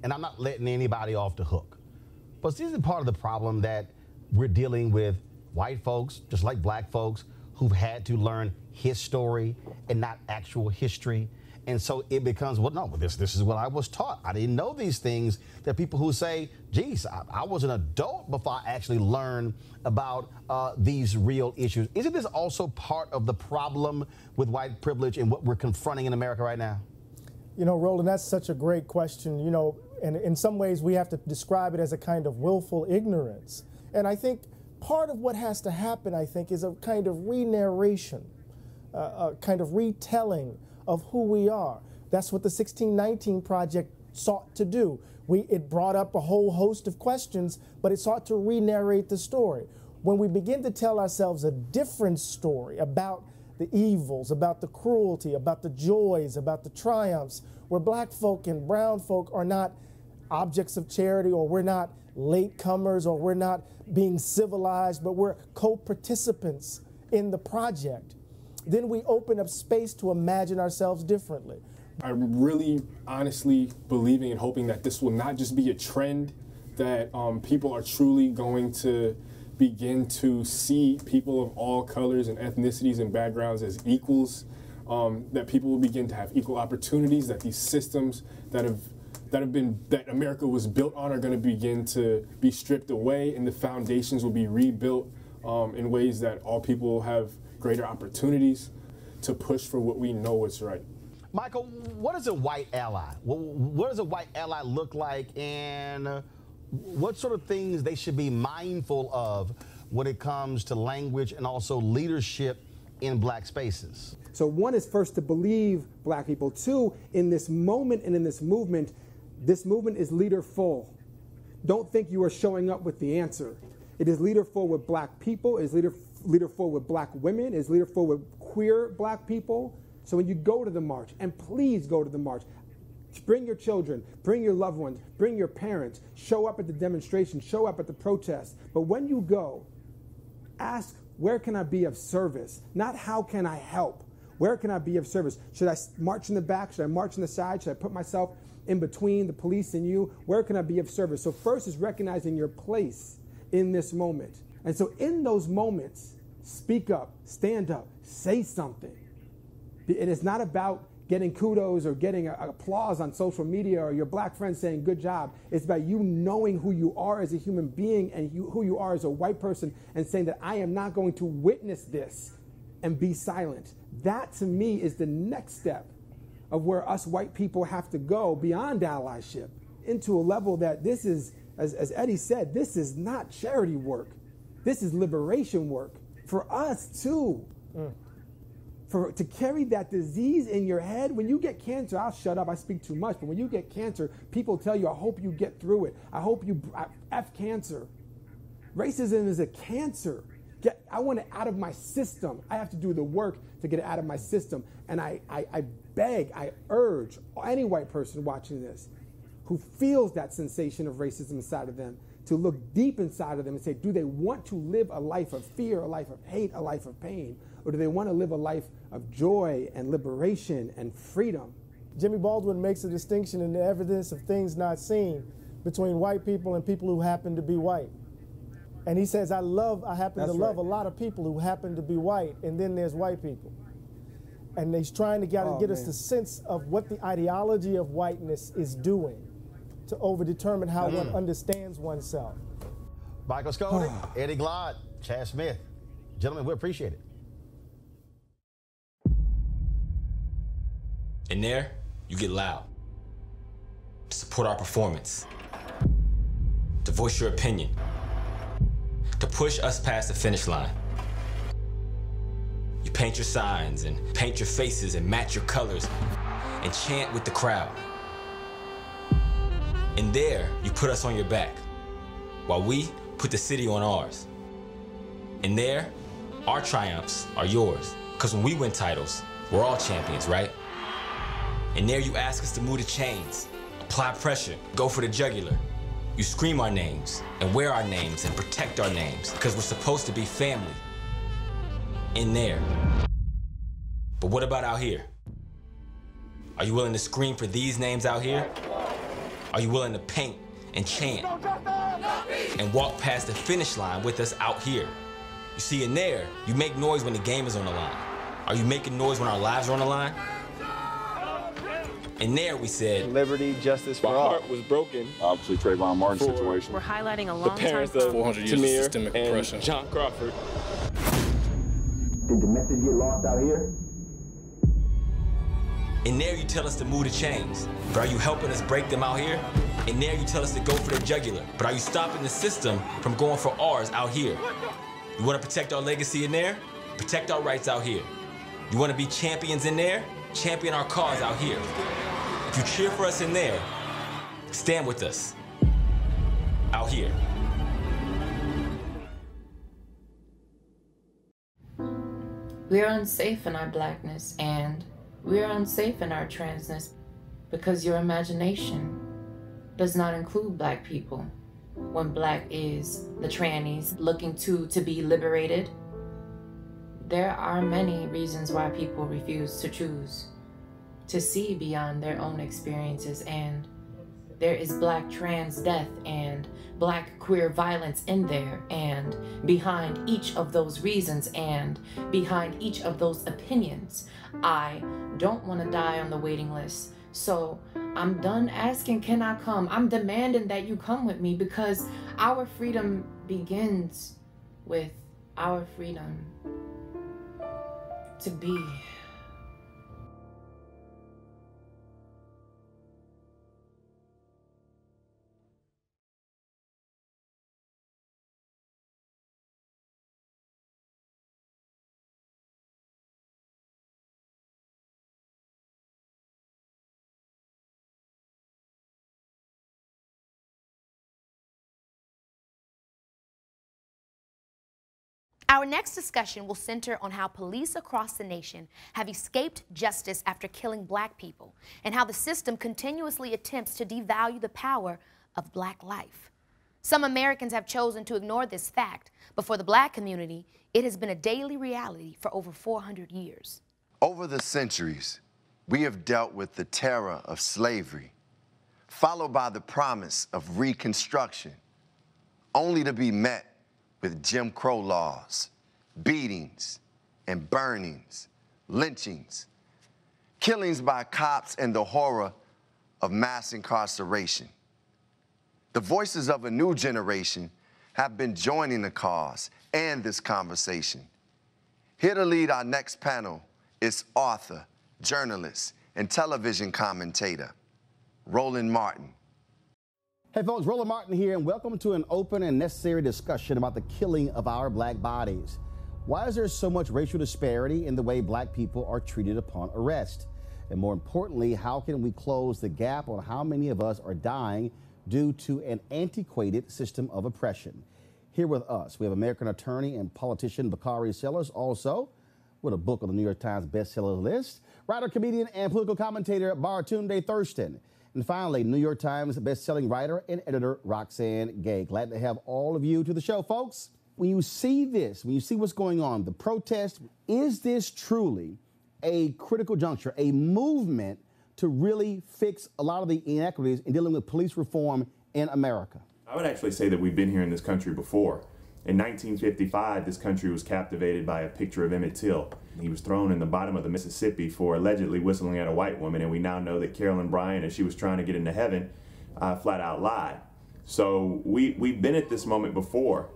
Speaker 35: and I'm not letting anybody off the hook, but this is part of the problem that we're dealing with white folks, just like black folks, who've had to learn his story and not actual history. And so it becomes, well, no, this, this is what I was taught. I didn't know these things. There are people who say, geez, I, I was an adult before I actually learned about uh, these real issues. Isn't this also part of the problem with white privilege and what we're confronting in America right now?
Speaker 37: You know, Roland, that's such a great question. You know, and in some ways we have to describe it as a kind of willful ignorance. And I think part of what has to happen, I think, is a kind of re-narration, uh, a kind of retelling of who we are. That's what the 1619 Project sought to do. We, it brought up a whole host of questions, but it sought to re narrate the story. When we begin to tell ourselves a different story about the evils, about the cruelty, about the joys, about the triumphs, where black folk and brown folk are not objects of charity, or we're not latecomers, or we're not being civilized, but we're co participants in the project then we open up space to imagine ourselves differently.
Speaker 32: I'm really honestly believing and hoping that this will not just be a trend, that um, people are truly going to begin to see people of all colors and ethnicities and backgrounds as equals, um, that people will begin to have equal opportunities, that these systems that have that have been that America was built on are going to begin to be stripped away, and the foundations will be rebuilt um, in ways that all people have greater opportunities to push for what we know is right.
Speaker 35: Michael, what is a white ally? What does a white ally look like, and what sort of things they should be mindful of when it comes to language and also leadership in black spaces?
Speaker 36: So, one is first to believe black people. Two, in this moment and in this movement, this movement is leaderful. Don't think you are showing up with the answer. It is leaderful with black people, it is leader, leaderful with black women, it is leaderful with queer black people. So when you go to the march, and please go to the march, bring your children, bring your loved ones, bring your parents, show up at the demonstration, show up at the protest. But when you go, ask, where can I be of service? Not how can I help? Where can I be of service? Should I march in the back? Should I march in the side? Should I put myself in between the police and you? Where can I be of service? So, first is recognizing your place in this moment. And so, in those moments, speak up, stand up, say something. It is not about getting kudos or getting applause on social media or your black friends saying good job. It's about you knowing who you are as a human being and you, who you are as a white person and saying that I am not going to witness this and be silent. That to me is the next step
Speaker 38: of where us white people have to go beyond allyship into a level that this is, as, as Eddie said, this is not charity work. This is liberation work for us too. Mm. For to carry that disease in your head, when you get cancer, I'll shut up. I speak too much. But when you get cancer, people tell you, "I hope you get through it. I hope you f cancer." Racism is a cancer. Get, I want it out of my system. I have to do the work to get it out of my system. And I, I, I beg, I urge any white person watching this who feels that sensation of racism inside of them to look deep inside of them and say, do they want to live a life of fear, a life of hate, a life of pain? Or do they want to live a life of joy and liberation and freedom?
Speaker 37: Jimmy Baldwin makes a distinction in the evidence of things not seen between white people and people who happen to be white. And he says, I love, I happen That's to love right. a lot of people who happen to be white, and then there's white people. And he's trying to get, oh, get us the sense of what the ideology of whiteness is doing to overdetermine how mm. one understands oneself.
Speaker 35: Michael Skolnik, [SIGHS] Eddie Glaude, Chad Smith. Gentlemen, we appreciate it.
Speaker 39: In there, you get loud. To support our performance. To voice your opinion. To push us past the finish line. Paint your signs and paint your faces and match your colors and chant with the crowd. And there, you put us on your back, while we put the city on ours. And there, our triumphs are yours. Because when we win titles, we're all champions, right? And there you ask us to move the chains, apply pressure, go for the jugular. You scream our names and wear our names and protect our names because we're supposed to be family. In there. But what about out here? Are you willing to scream for these names out here? Are you willing to paint and chant and walk past the finish line with us out here? You see, in there, you make noise when the game is on the line. Are you making noise when our lives are on the line? And there we said,
Speaker 40: liberty, justice for
Speaker 41: My
Speaker 40: all.
Speaker 41: heart was broken. Obviously, Trayvon Martin situation.
Speaker 42: We're highlighting a
Speaker 41: long
Speaker 42: the
Speaker 41: parents
Speaker 42: time
Speaker 41: of 400 years Tamir of systemic and oppression. John Crawford.
Speaker 39: Did the message get lost out here? And there you tell us to move the chains. But are you helping us break them out here? And there you tell us to go for the jugular. But are you stopping the system from going for ours out here? You want to protect our legacy in there? Protect our rights out here. You want to be champions in there? Champion our cause out here. If you cheer for us in there, stand with us out here.
Speaker 43: We are unsafe in our blackness and we are unsafe in our transness because your imagination does not include black people. When black is the trannies looking to to be liberated, there are many reasons why people refuse to choose to see beyond their own experiences and there is black trans death and black queer violence in there and behind each of those reasons and behind each of those opinions I don't want to die on the waiting list. So I'm done asking, can I come? I'm demanding that you come with me because our freedom begins with our freedom to be.
Speaker 2: Our next discussion will center on how police across the nation have escaped justice after killing black people and how the system continuously attempts to devalue the power of black life. Some Americans have chosen to ignore this fact, but for the black community, it has been a daily reality for over 400 years.
Speaker 3: Over the centuries, we have dealt with the terror of slavery, followed by the promise of Reconstruction, only to be met with Jim Crow laws, beatings and burnings, lynchings, killings by cops, and the horror of mass incarceration. The voices of a new generation have been joining the cause and this conversation. Here to lead our next panel is author, journalist, and television commentator, Roland Martin.
Speaker 35: Hey folks, Roland Martin here, and welcome to an open and necessary discussion about the killing of our black bodies. Why is there so much racial disparity in the way black people are treated upon arrest? And more importantly, how can we close the gap on how many of us are dying due to an antiquated system of oppression? Here with us, we have American attorney and politician Bakari Sellers, also with a book on the New York Times bestseller list, writer, comedian, and political commentator Baratunde Thurston. And finally, New York Times best-selling writer and editor Roxane Gay. Glad to have all of you to the show, folks. When you see this, when you see what's going on, the protest, is this truly a critical juncture, a movement to really fix a lot of the inequities in dealing with police reform in America?
Speaker 40: I would actually say that we've been here in this country before. In 1955, this country was captivated by a picture of Emmett Till. He was thrown in the bottom of the Mississippi for allegedly whistling at a white woman, and we now know that Carolyn Bryant, as she was trying to get into heaven, uh, flat out lied. So we, we've been at this moment before.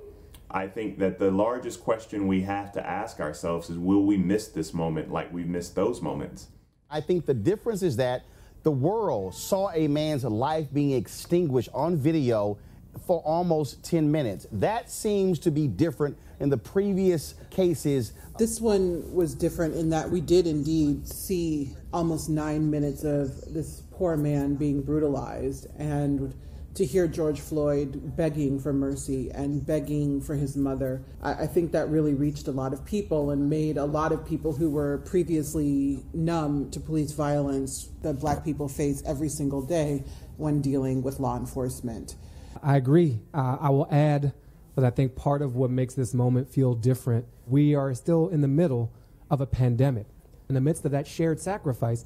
Speaker 40: I think that the largest question we have to ask ourselves is will we miss this moment like we've missed those moments?
Speaker 35: I think the difference is that the world saw a man's life being extinguished on video for almost 10 minutes. That seems to be different in the previous cases.
Speaker 42: This one was different in that we did indeed see almost nine minutes of this poor man being brutalized and to hear George Floyd begging for mercy and begging for his mother, I, I, think that really reached a lot of people and made a lot of people who were previously numb to police violence that black people face every single day when dealing with law enforcement.
Speaker 36: I agree. Uh, I will add that I think part of what makes this moment feel different, we are still in the middle of a pandemic. In the midst of that shared sacrifice,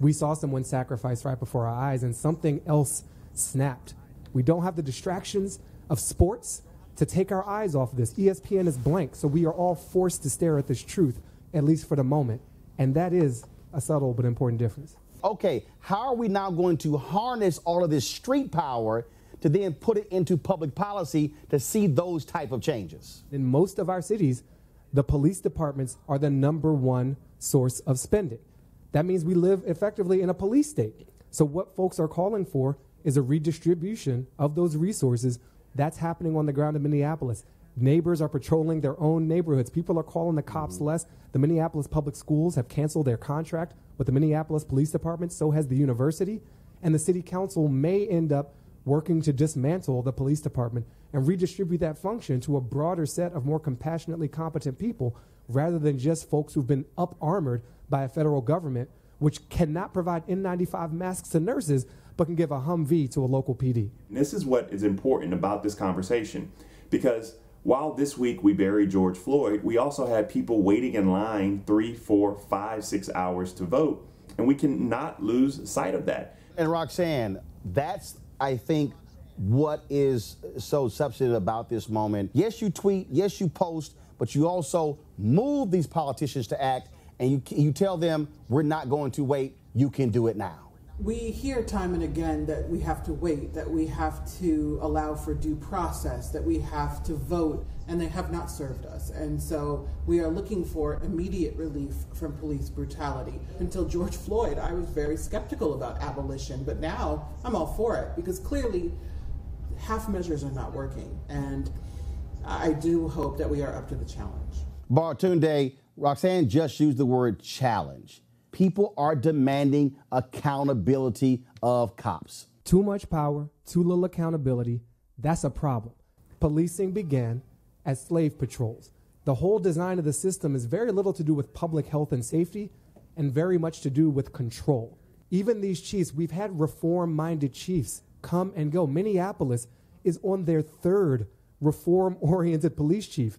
Speaker 36: we saw someone sacrifice right before our eyes, and something else snapped. We don't have the distractions of sports to take our eyes off of this. ESPN is blank, so we are all forced to stare at this truth, at least for the moment. And that is a subtle but important difference.
Speaker 35: Okay, how are we now going to harness all of this street power to then put it into public policy to see those type of changes?
Speaker 36: In most of our cities, the police departments are the number one source of spending. That means we live effectively in a police state. So what folks are calling for is a redistribution of those resources. That's happening on the ground in Minneapolis. Neighbors are patrolling their own neighborhoods. People are calling the cops mm-hmm. less. The Minneapolis public schools have canceled their contract with the Minneapolis Police Department. So has the university. And the city council may end up working to dismantle the police department and redistribute that function to a broader set of more compassionately competent people rather than just folks who've been up armored by a federal government which cannot provide N95 masks to nurses but can give a Humvee to a local PD.
Speaker 40: This is what is important about this conversation because while this week we buried George Floyd, we also had people waiting in line three, four, five, six hours to vote, and we cannot lose sight of that.
Speaker 35: And Roxane, that's I think what is so substantive about this moment. Yes, you tweet, yes, you post, but you also move these politicians to act and you, you tell them, we're not going to wait, you can do it now
Speaker 42: we hear time and again that we have to wait, that we have to allow for due process, that we have to vote, and they have not served us. And so we are looking for immediate relief from police brutality. Until George Floyd, I was very skeptical about abolition, but now I'm all for it because clearly half measures are not working. And I do hope that we are up to the challenge.
Speaker 35: Baratunde, Roxane just used the word challenge people are demanding accountability of cops.
Speaker 36: Too much power, too little accountability. That's a problem. Policing began as slave patrols. The whole design of the system is very little to do with public health and safety and very much to do with control. Even these chiefs, we've had reform minded chiefs come and go. Minneapolis is on their third reform oriented police chief,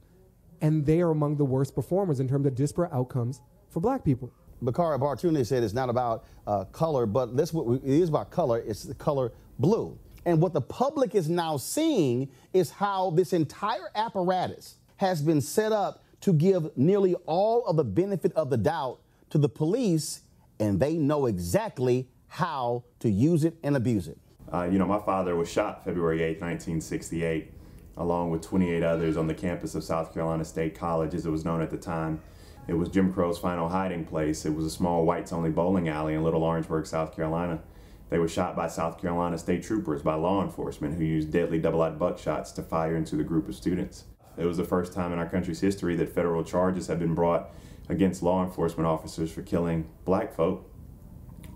Speaker 36: and they are among the worst performers in terms of disparate outcomes for black people.
Speaker 35: Bakari Baratunde said it's not about uh, color, but this what we, it is about color. It's the color blue. And what the public is now seeing is how this entire apparatus has been set up to give nearly all of the benefit of the doubt to the police, and they know exactly how to use it and abuse it.
Speaker 40: Uh, you know, my father was shot February 8, 1968, along with 28 others on the campus of South Carolina State College, as it was known at the time. It was Jim Crow's final hiding place. It was a small whites only bowling alley in Little Orangeburg, South Carolina. They were shot by South Carolina state troopers, by law enforcement, who used deadly double aught buckshots to fire into the group of students. It was the first time in our country's history that federal charges have been brought against law enforcement officers for killing black folk.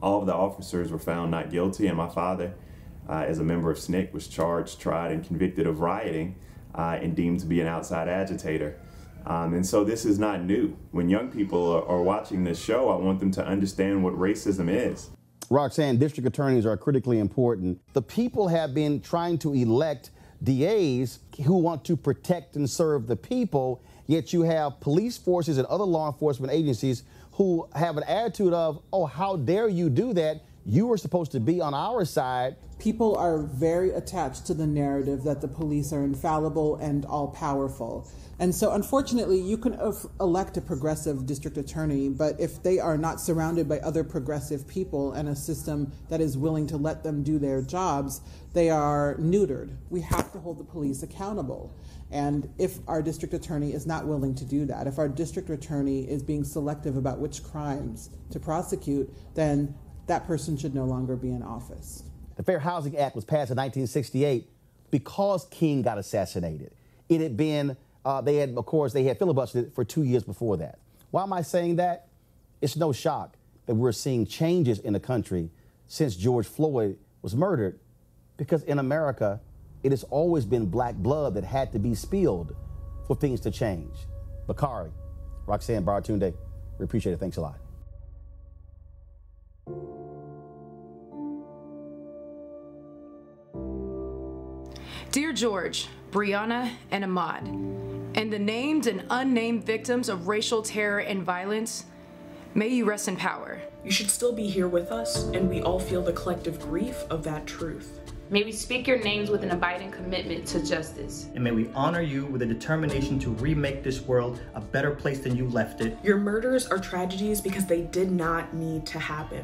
Speaker 40: All of the officers were found not guilty, and my father, uh, as a member of SNCC, was charged, tried, and convicted of rioting uh, and deemed to be an outside agitator. Um, and so this is not new. When young people are, are watching this show, I want them to understand what racism is.
Speaker 35: Roxane, district attorneys are critically important. The people have been trying to elect DAs who want to protect and serve the people, yet you have police forces and other law enforcement agencies who have an attitude of, oh, how dare you do that? You were supposed to be on our side.
Speaker 42: People are very attached to the narrative that the police are infallible and all powerful. And so, unfortunately, you can elect a progressive district attorney, but if they are not surrounded by other progressive people and a system that is willing to let them do their jobs, they are neutered. We have to hold the police accountable. And if our district attorney is not willing to do that, if our district attorney is being selective about which crimes to prosecute, then that person should no longer be in office.
Speaker 35: The Fair Housing Act was passed in 1968 because King got assassinated. It had been uh, they had, of course, they had filibustered for two years before that. Why am I saying that? It's no shock that we're seeing changes in the country since George Floyd was murdered, because in America, it has always been black blood that had to be spilled for things to change. Bakari, Roxane Baratunde, we appreciate it. Thanks a lot.
Speaker 44: Dear George, Breonna, and Ahmaud, and the named and unnamed victims of racial terror and violence, may you rest in power.
Speaker 31: You should still be here with us, and we all feel the collective grief of that truth.
Speaker 43: May we speak your names with an abiding commitment to justice.
Speaker 34: And may we honor you with a determination to remake this world a better place than you left it.
Speaker 31: Your murders are tragedies because they did not need to happen.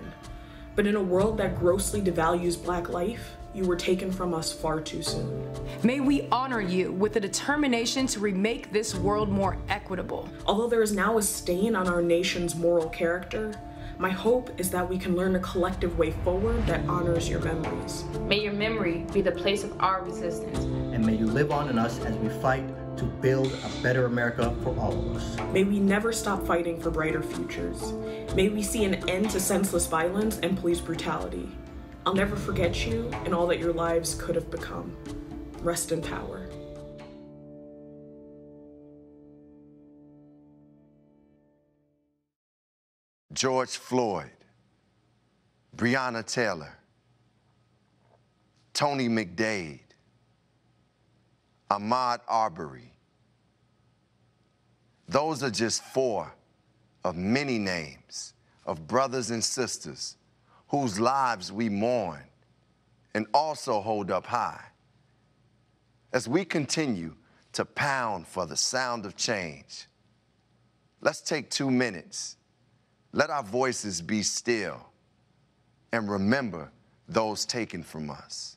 Speaker 31: But in a world that grossly devalues black life, you were taken from us far too soon.
Speaker 44: May we honor you with the determination to remake this world more equitable.
Speaker 31: Although there is now a stain on our nation's moral character, my hope is that we can learn a collective way forward that honors your memories.
Speaker 43: May your memory be the place of our resistance.
Speaker 34: And may you live on in us as we fight to build a better America for all of us.
Speaker 31: May we never stop fighting for brighter futures. May we see an end to senseless violence and police brutality. I'll never forget you and all that your lives could have become. Rest in power.
Speaker 3: George Floyd, Breonna Taylor, Tony McDade, Ahmaud Arbery. Those are just four of many names of brothers and sisters whose lives we mourn and also hold up high. As we continue to pound for the sound of change, let's take two minutes. Let our voices be still and remember those taken from us.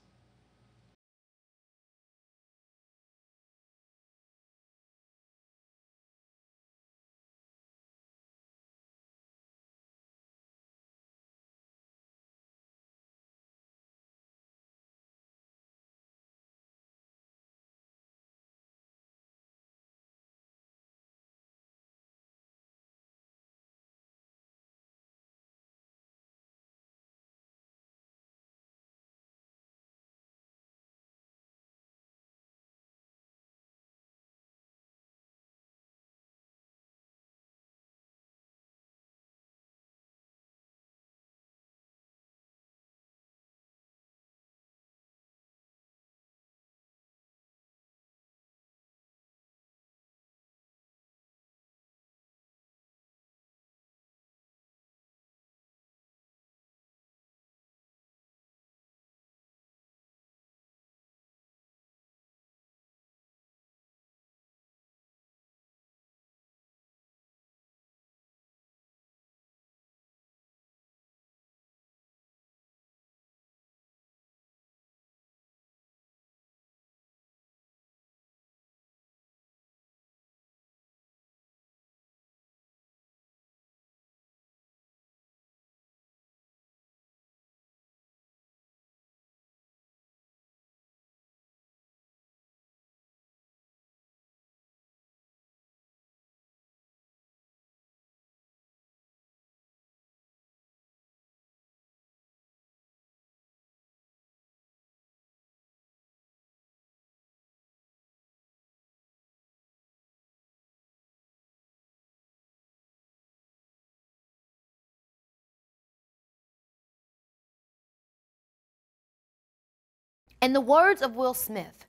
Speaker 2: In the words of Will Smith,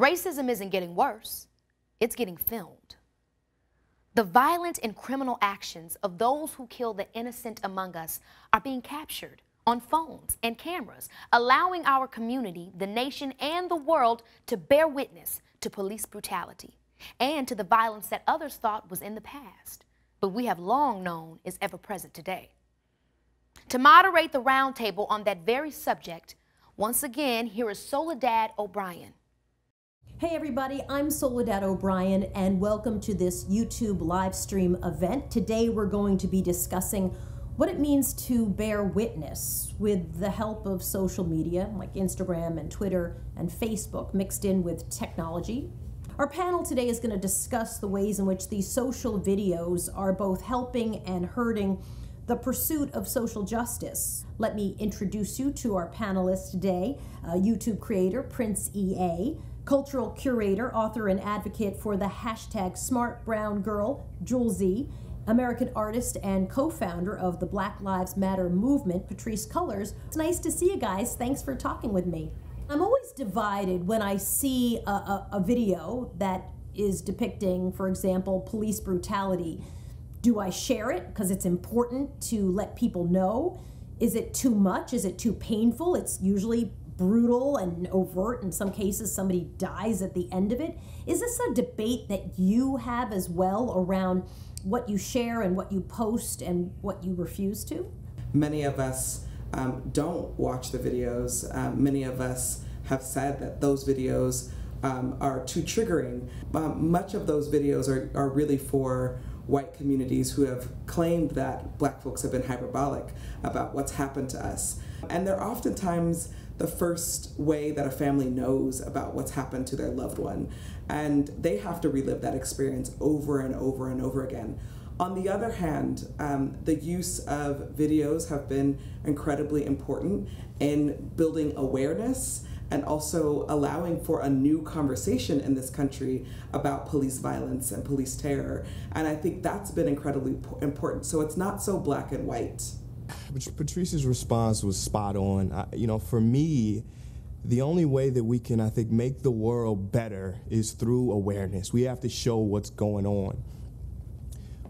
Speaker 2: racism isn't getting worse, it's getting filmed. The violent and criminal actions of those who kill the innocent among us are being captured on phones and cameras, allowing our community, the nation, and the world to bear witness to police brutality and to the violence that others thought was in the past, but we have long known is ever present today. To moderate the roundtable on that very subject, once again, here is Soledad O'Brien.
Speaker 15: Hey everybody, I'm Soledad O'Brien and welcome to this YouTube live stream event. Today we're going to be discussing what it means to bear witness with the help of social media like Instagram and Twitter and Facebook mixed in with technology. Our panel today is going to discuss the ways in which these social videos are both helping and hurting the pursuit of social justice. Let me introduce you to our panelists today uh, YouTube creator Prince EA, cultural curator, author, and advocate for the hashtag Smart Brown Girl, Jouelzy, American artist and co founder of the Black Lives Matter movement, Patrisse Cullors. It's nice to see you guys. Thanks for talking with me. I'm always divided when I see a, a, a video that is depicting, for example, police brutality. Do I share it because it's important to let people know? Is it too much? Is it too painful? It's usually brutal and overt. In some cases, somebody dies at the end of it. Is this a debate that you have as well around what you share and what you post and what you refuse to?
Speaker 45: Many of us um, don't watch the videos. Um, many of us have said that those videos um, are too triggering. Um, much of those videos are, are really for white communities who have claimed that black folks have been hyperbolic about what's happened to us. And they're oftentimes the first way that a family knows about what's happened to their loved one. And they have to relive that experience over and over and over again. On the other hand, um, the use of videos have been incredibly important in building awareness and also allowing for a new conversation in this country about police violence and police terror. And I think that's been incredibly important. So it's not so black and white.
Speaker 46: Patrisse's response was spot on. I, you know, for me, the only way that we can, I think, make the world better is through awareness. We have to show what's going on.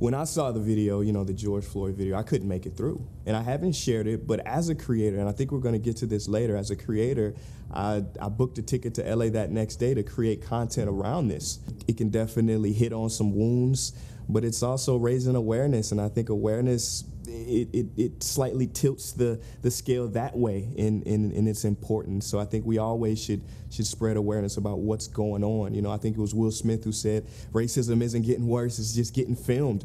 Speaker 46: When I saw the video, you know, the George Floyd video, I couldn't make it through. And I haven't shared it, but as a creator, and I think we're going to get to this later, as a creator, I, I booked a ticket to LA that next day to create content around this. It can definitely hit on some wounds, but it's also raising awareness. And I think awareness it, it, it, slightly tilts the, the scale that way in, in, in its importance. So I think we always should should spread awareness about what's going on. You know, I think it was Will Smith who said racism isn't getting worse, it's just getting filmed.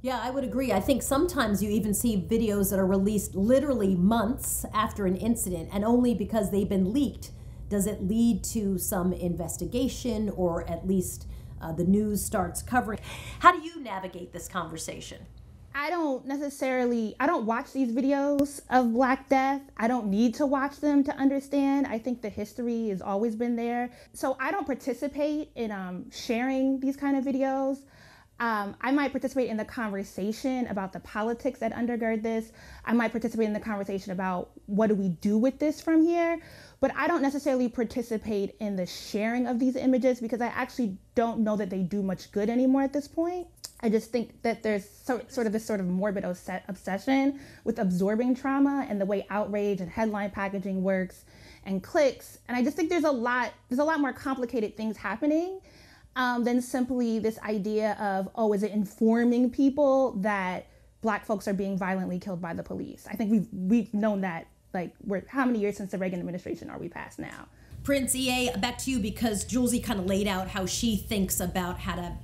Speaker 15: Yeah, I would agree. I think sometimes you even see videos that are released literally months after an incident, and only because they've been leaked does it lead to some investigation or at least uh, the news starts covering. How do you navigate this conversation?
Speaker 47: I don't necessarily I don't watch these videos of Black Death. I don't need to watch them to understand. I think the history has always been there. So I don't participate in um, sharing these kind of videos. Um, I might participate in the conversation about the politics that undergird this. I might participate in the conversation about what do we do with this from here. But I don't necessarily participate in the sharing of these images because I actually don't know that they do much good anymore at this point. I just think that there's so, sort of this sort of morbid obsession with absorbing trauma and the way outrage and headline packaging works and clicks. And I just think there's a lot there's a lot more complicated things happening um, than simply this idea of oh, is it informing people that black folks are being violently killed by the police? I think we've we've known that like we're how many years since the Reagan administration are we past now?
Speaker 15: Prince EA, back to you because Jouelzy kind of laid out how she thinks about how to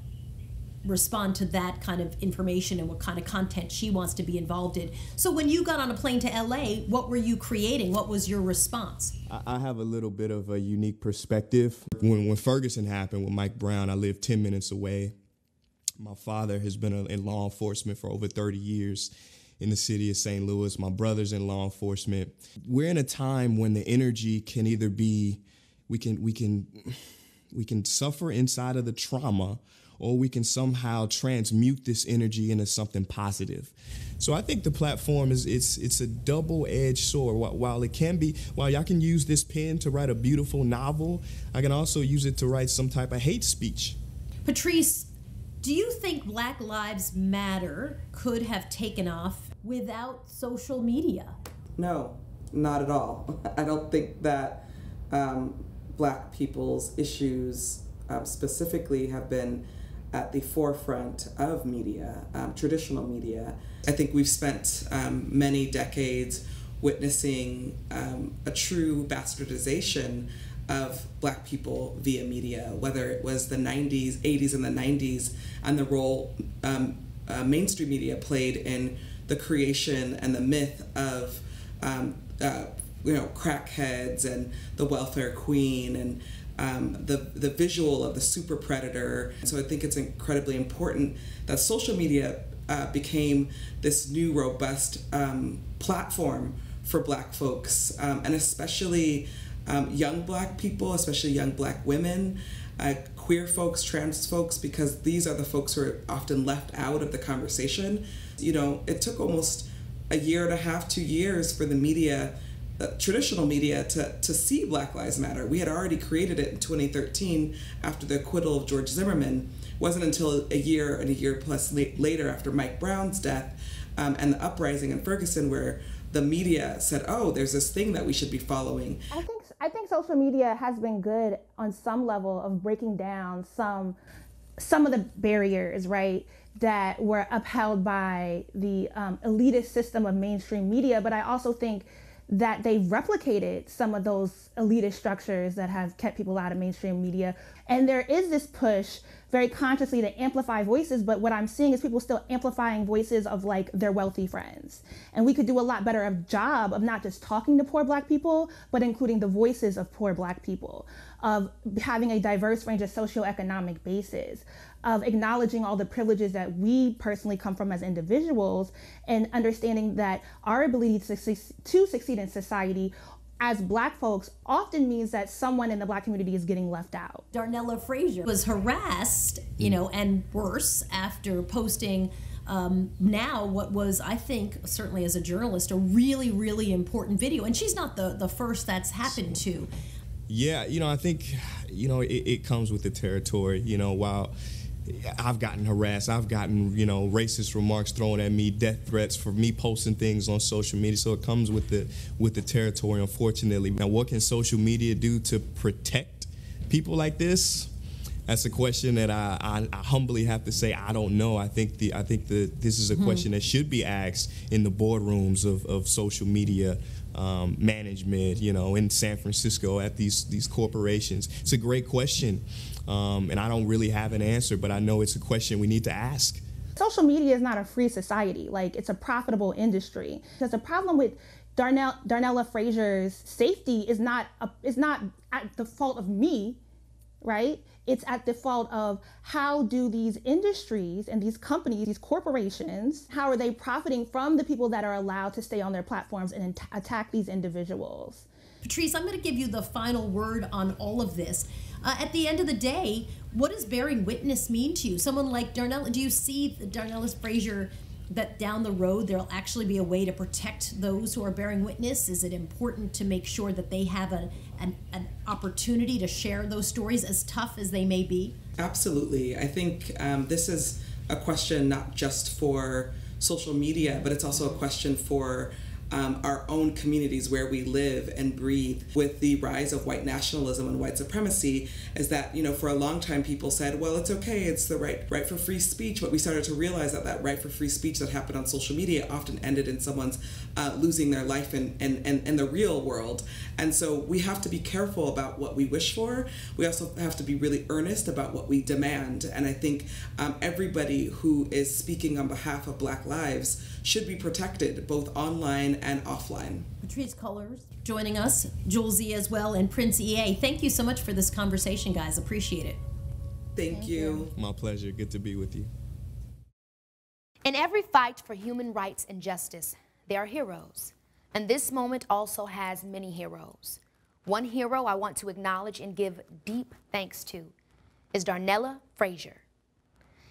Speaker 15: respond to that kind of information and what kind of content she wants to be involved in. So when you got on a plane to LA, what were you creating? What was your response?
Speaker 46: I have a little bit of a unique perspective. When, when Ferguson happened with Mike Brown, I lived 10 minutes away. My father has been in law enforcement for over 30 years in the city of St. Louis. My brother's in law enforcement. We're in a time when the energy can either be we can we can we can suffer inside of the trauma or we can somehow transmute this energy into something positive. So I think the platform is it's it's a double-edged sword. While it can be, while y'all can use this pen to write a beautiful novel, I can also use it to write some type of hate speech.
Speaker 15: Patrisse, do you think Black Lives Matter could have taken off without social media?
Speaker 45: No, not at all. [LAUGHS] I don't think that um, black people's issues um, specifically have been at the forefront of media, um, traditional media. I think we've spent um, many decades witnessing um, a true bastardization of black people via media, whether it was the 90s, 80s, and the 90s, and the role um, uh, mainstream media played in the creation and the myth of um, uh, you know crackheads and the welfare queen and um, the the visual of the super predator. So I think it's incredibly important that social media uh, became this new robust um, platform for Black folks, um, and especially um, young Black people, especially young Black women. Uh, queer folks, trans folks, because these are the folks who are often left out of the conversation. You know, it took almost a year and a half, two years for the media, uh, traditional media, to, to see Black Lives Matter. We had already created it in 2013 after the acquittal of George Zimmerman. Wasn't until a year and a year plus later after Mike Brown's death um, and the uprising in Ferguson where the media said, oh, there's this thing that we should be following.
Speaker 47: I think, I think social media has been good on some level of breaking down some some of the barriers, right? that were upheld by the um, elitist system of mainstream media, but I also think that they've replicated some of those elitist structures that have kept people out of mainstream media. And there is this push very consciously to amplify voices, but what I'm seeing is people still amplifying voices of like their wealthy friends. And we could do a lot better of job of not just talking to poor black people, but including the voices of poor black people, of having a diverse range of socioeconomic bases, of acknowledging all the privileges that we personally come from as individuals and understanding that our ability to succeed, to succeed in society as black folks often means that someone in the black community is getting left out.
Speaker 15: Darnella Frazier was harassed, you know, and worse after posting um, now what was I think certainly as a journalist a really really important video, and she's not the the first that's happened to.
Speaker 46: Yeah, you know, I think you know it, it comes with the territory. You know, while I've gotten harassed. I've gotten, you know, racist remarks thrown at me, death threats for me posting things on social media. So it comes with the with the territory, unfortunately. Now, what can social media do to protect people like this? That's a question that I, I, I humbly have to say I don't know. I think the I think the this is a hmm. question that should be asked in the boardrooms of, of social media um, management, you know, in San Francisco at these these corporations. It's a great question. Um, and I don't really have an answer, but I know it's a question we need to ask.
Speaker 47: Social media is not a free society. Like it's a profitable industry. Because the problem with Darnell, Darnella Frazier's safety is not a, is not at the fault of me, right? It's at the fault of how do these industries and these companies, these corporations, how are they profiting from the people that are allowed to stay on their platforms and attack these individuals?
Speaker 15: Patrisse, I'm going to give you the final word on all of this. Uh, at the end of the day, what does bearing witness mean to you? Someone like Darnell, do you see Darnella Frazier that down the road there'll actually be a way to protect those who are bearing witness? Is it important to make sure that they have a, an, an opportunity to share those stories as tough as they may be?
Speaker 45: Absolutely. I think um, this is a question not just for social media, but it's also a question for um, our own communities where we live and breathe with the rise of white nationalism and white supremacy is that you know for a long time people said well it's okay it's the right right for free speech. But we started to realize that that right for free speech that happened on social media often ended in someone's uh, losing their life in, in, in, in the real world and so we have to be careful about what we wish for we also have to be really earnest about what we demand and i think um, everybody who is speaking on behalf of black lives should be protected both online and offline.
Speaker 15: Patrisse Cullors joining us, Jouelzy as well, and Prince EA. Thank you so much for this conversation, guys. Appreciate it.
Speaker 45: Thank, Thank you.
Speaker 46: you. My pleasure. Good to be with you.
Speaker 2: In every fight for human rights and justice, there are heroes. And this moment also has many heroes. One hero I want to acknowledge and give deep thanks to is Darnella Frazier.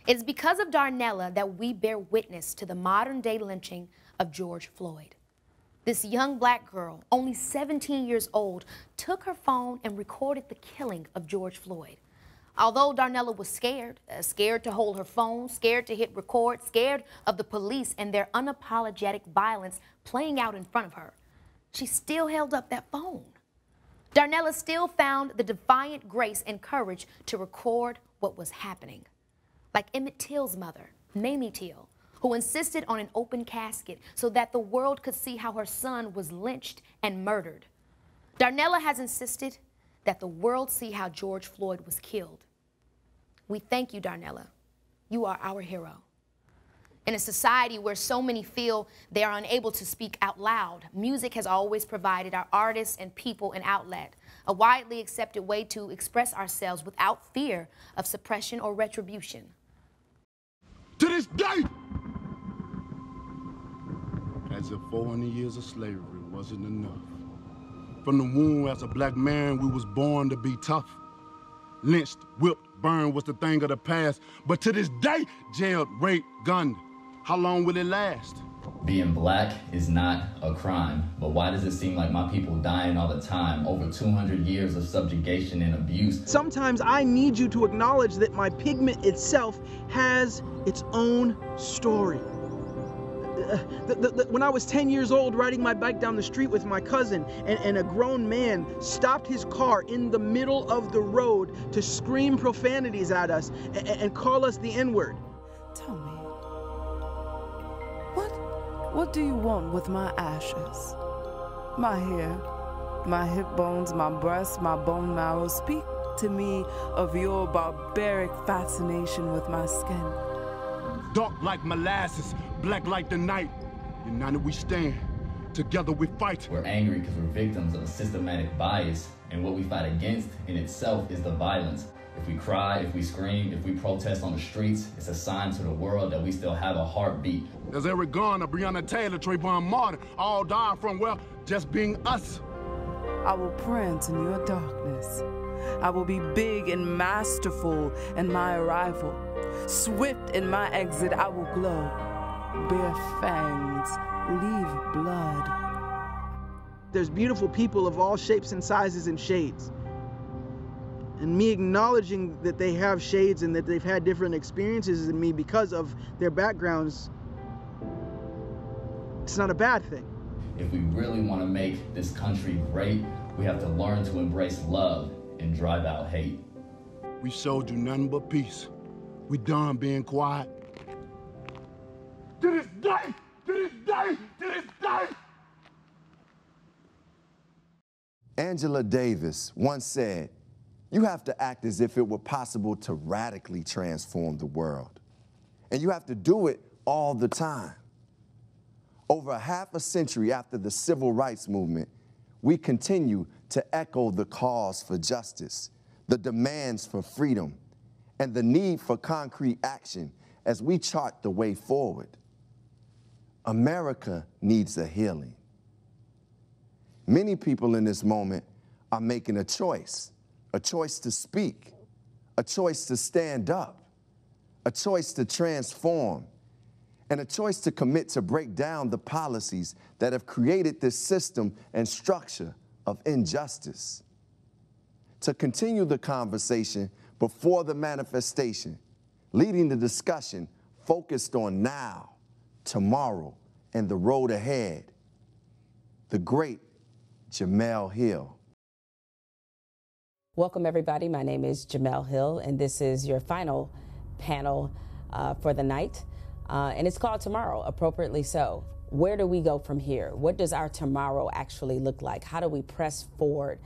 Speaker 2: It is because of Darnella that we bear witness to the modern day lynching of George Floyd. This young black girl, only 17 years old, took her phone and recorded the killing of George Floyd. Although Darnella was scared, uh, scared to hold her phone, scared to hit record, scared of the police and their unapologetic violence playing out in front of her, she still held up that phone. Darnella still found the defiant grace and courage to record what was happening. Like Emmett Till's mother, Mamie Till, who insisted on an open casket so that the world could see how her son was lynched and murdered. Darnella has insisted that the world see how George Floyd was killed. We thank you, Darnella. You are our hero. In a society where so many feel they are unable to speak out loud, music has always provided our artists and people an outlet, a widely accepted way to express ourselves without fear of suppression or retribution.
Speaker 48: To this day, as if 400 years of slavery wasn't enough. From the womb as a black man, we was born to be tough. Lynched, whipped, burned was the thing of the past. But to this day, jailed, raped, gunned. How long will it last?
Speaker 49: Being black is not a crime, but why does it seem like my people dying all the time? Over 200 years of subjugation and abuse.
Speaker 50: Sometimes I need you to acknowledge that my pigment itself has its own story. Uh, the, the, the, when I was 10 years old riding my bike down the street with my cousin, and, and a grown man stopped his car in the middle of the road to scream profanities at us and, and call us the N word.
Speaker 51: Tell me, what, what do you want with my ashes? My hair, my hip bones, my breasts, my bone marrow. Speak to me of your barbaric fascination with my skin.
Speaker 48: Dark like molasses, black like the night. United we stand. Together we fight.
Speaker 49: We're angry because we're victims of a systematic bias, and what we fight against in itself is the violence. If we cry, if we scream, if we protest on the streets, it's a sign to the world that we still have a heartbeat.
Speaker 48: There's Eric Garner, Breonna Taylor, Trayvon Martin, all died from, well, just being us.
Speaker 51: I will prance in your darkness. I will be big and masterful in my arrival. Swift in my exit, I will glow. Bare fangs, leave blood.
Speaker 50: There's beautiful people of all shapes and sizes and shades. And me acknowledging that they have shades and that they've had different experiences than me because of their backgrounds, it's not a bad thing.
Speaker 49: If we really want to make this country great, we have to learn to embrace love and drive out hate.
Speaker 48: We showed you nothing but peace. We done being quiet. To this day, to this day, to this day.
Speaker 3: Angela Davis once said, You have to act as if it were possible to radically transform the world. And you have to do it all the time. Over half a century after the civil rights movement, we continue to echo the calls for justice, the demands for freedom, and the need for concrete action as we chart the way forward. America needs a healing. Many people in this moment are making a choice a choice to speak, a choice to stand up, a choice to transform, and a choice to commit to break down the policies that have created this system and structure of injustice. To continue the conversation before the manifestation, leading the discussion focused on now, tomorrow, and the road ahead, the great Jemele Hill.
Speaker 52: Welcome, everybody. My name is Jemele Hill, and this is your final panel uh, for the night. Uh, and it's called Tomorrow, appropriately so. Where do we go from here? What does our tomorrow actually look like? How do we press forward?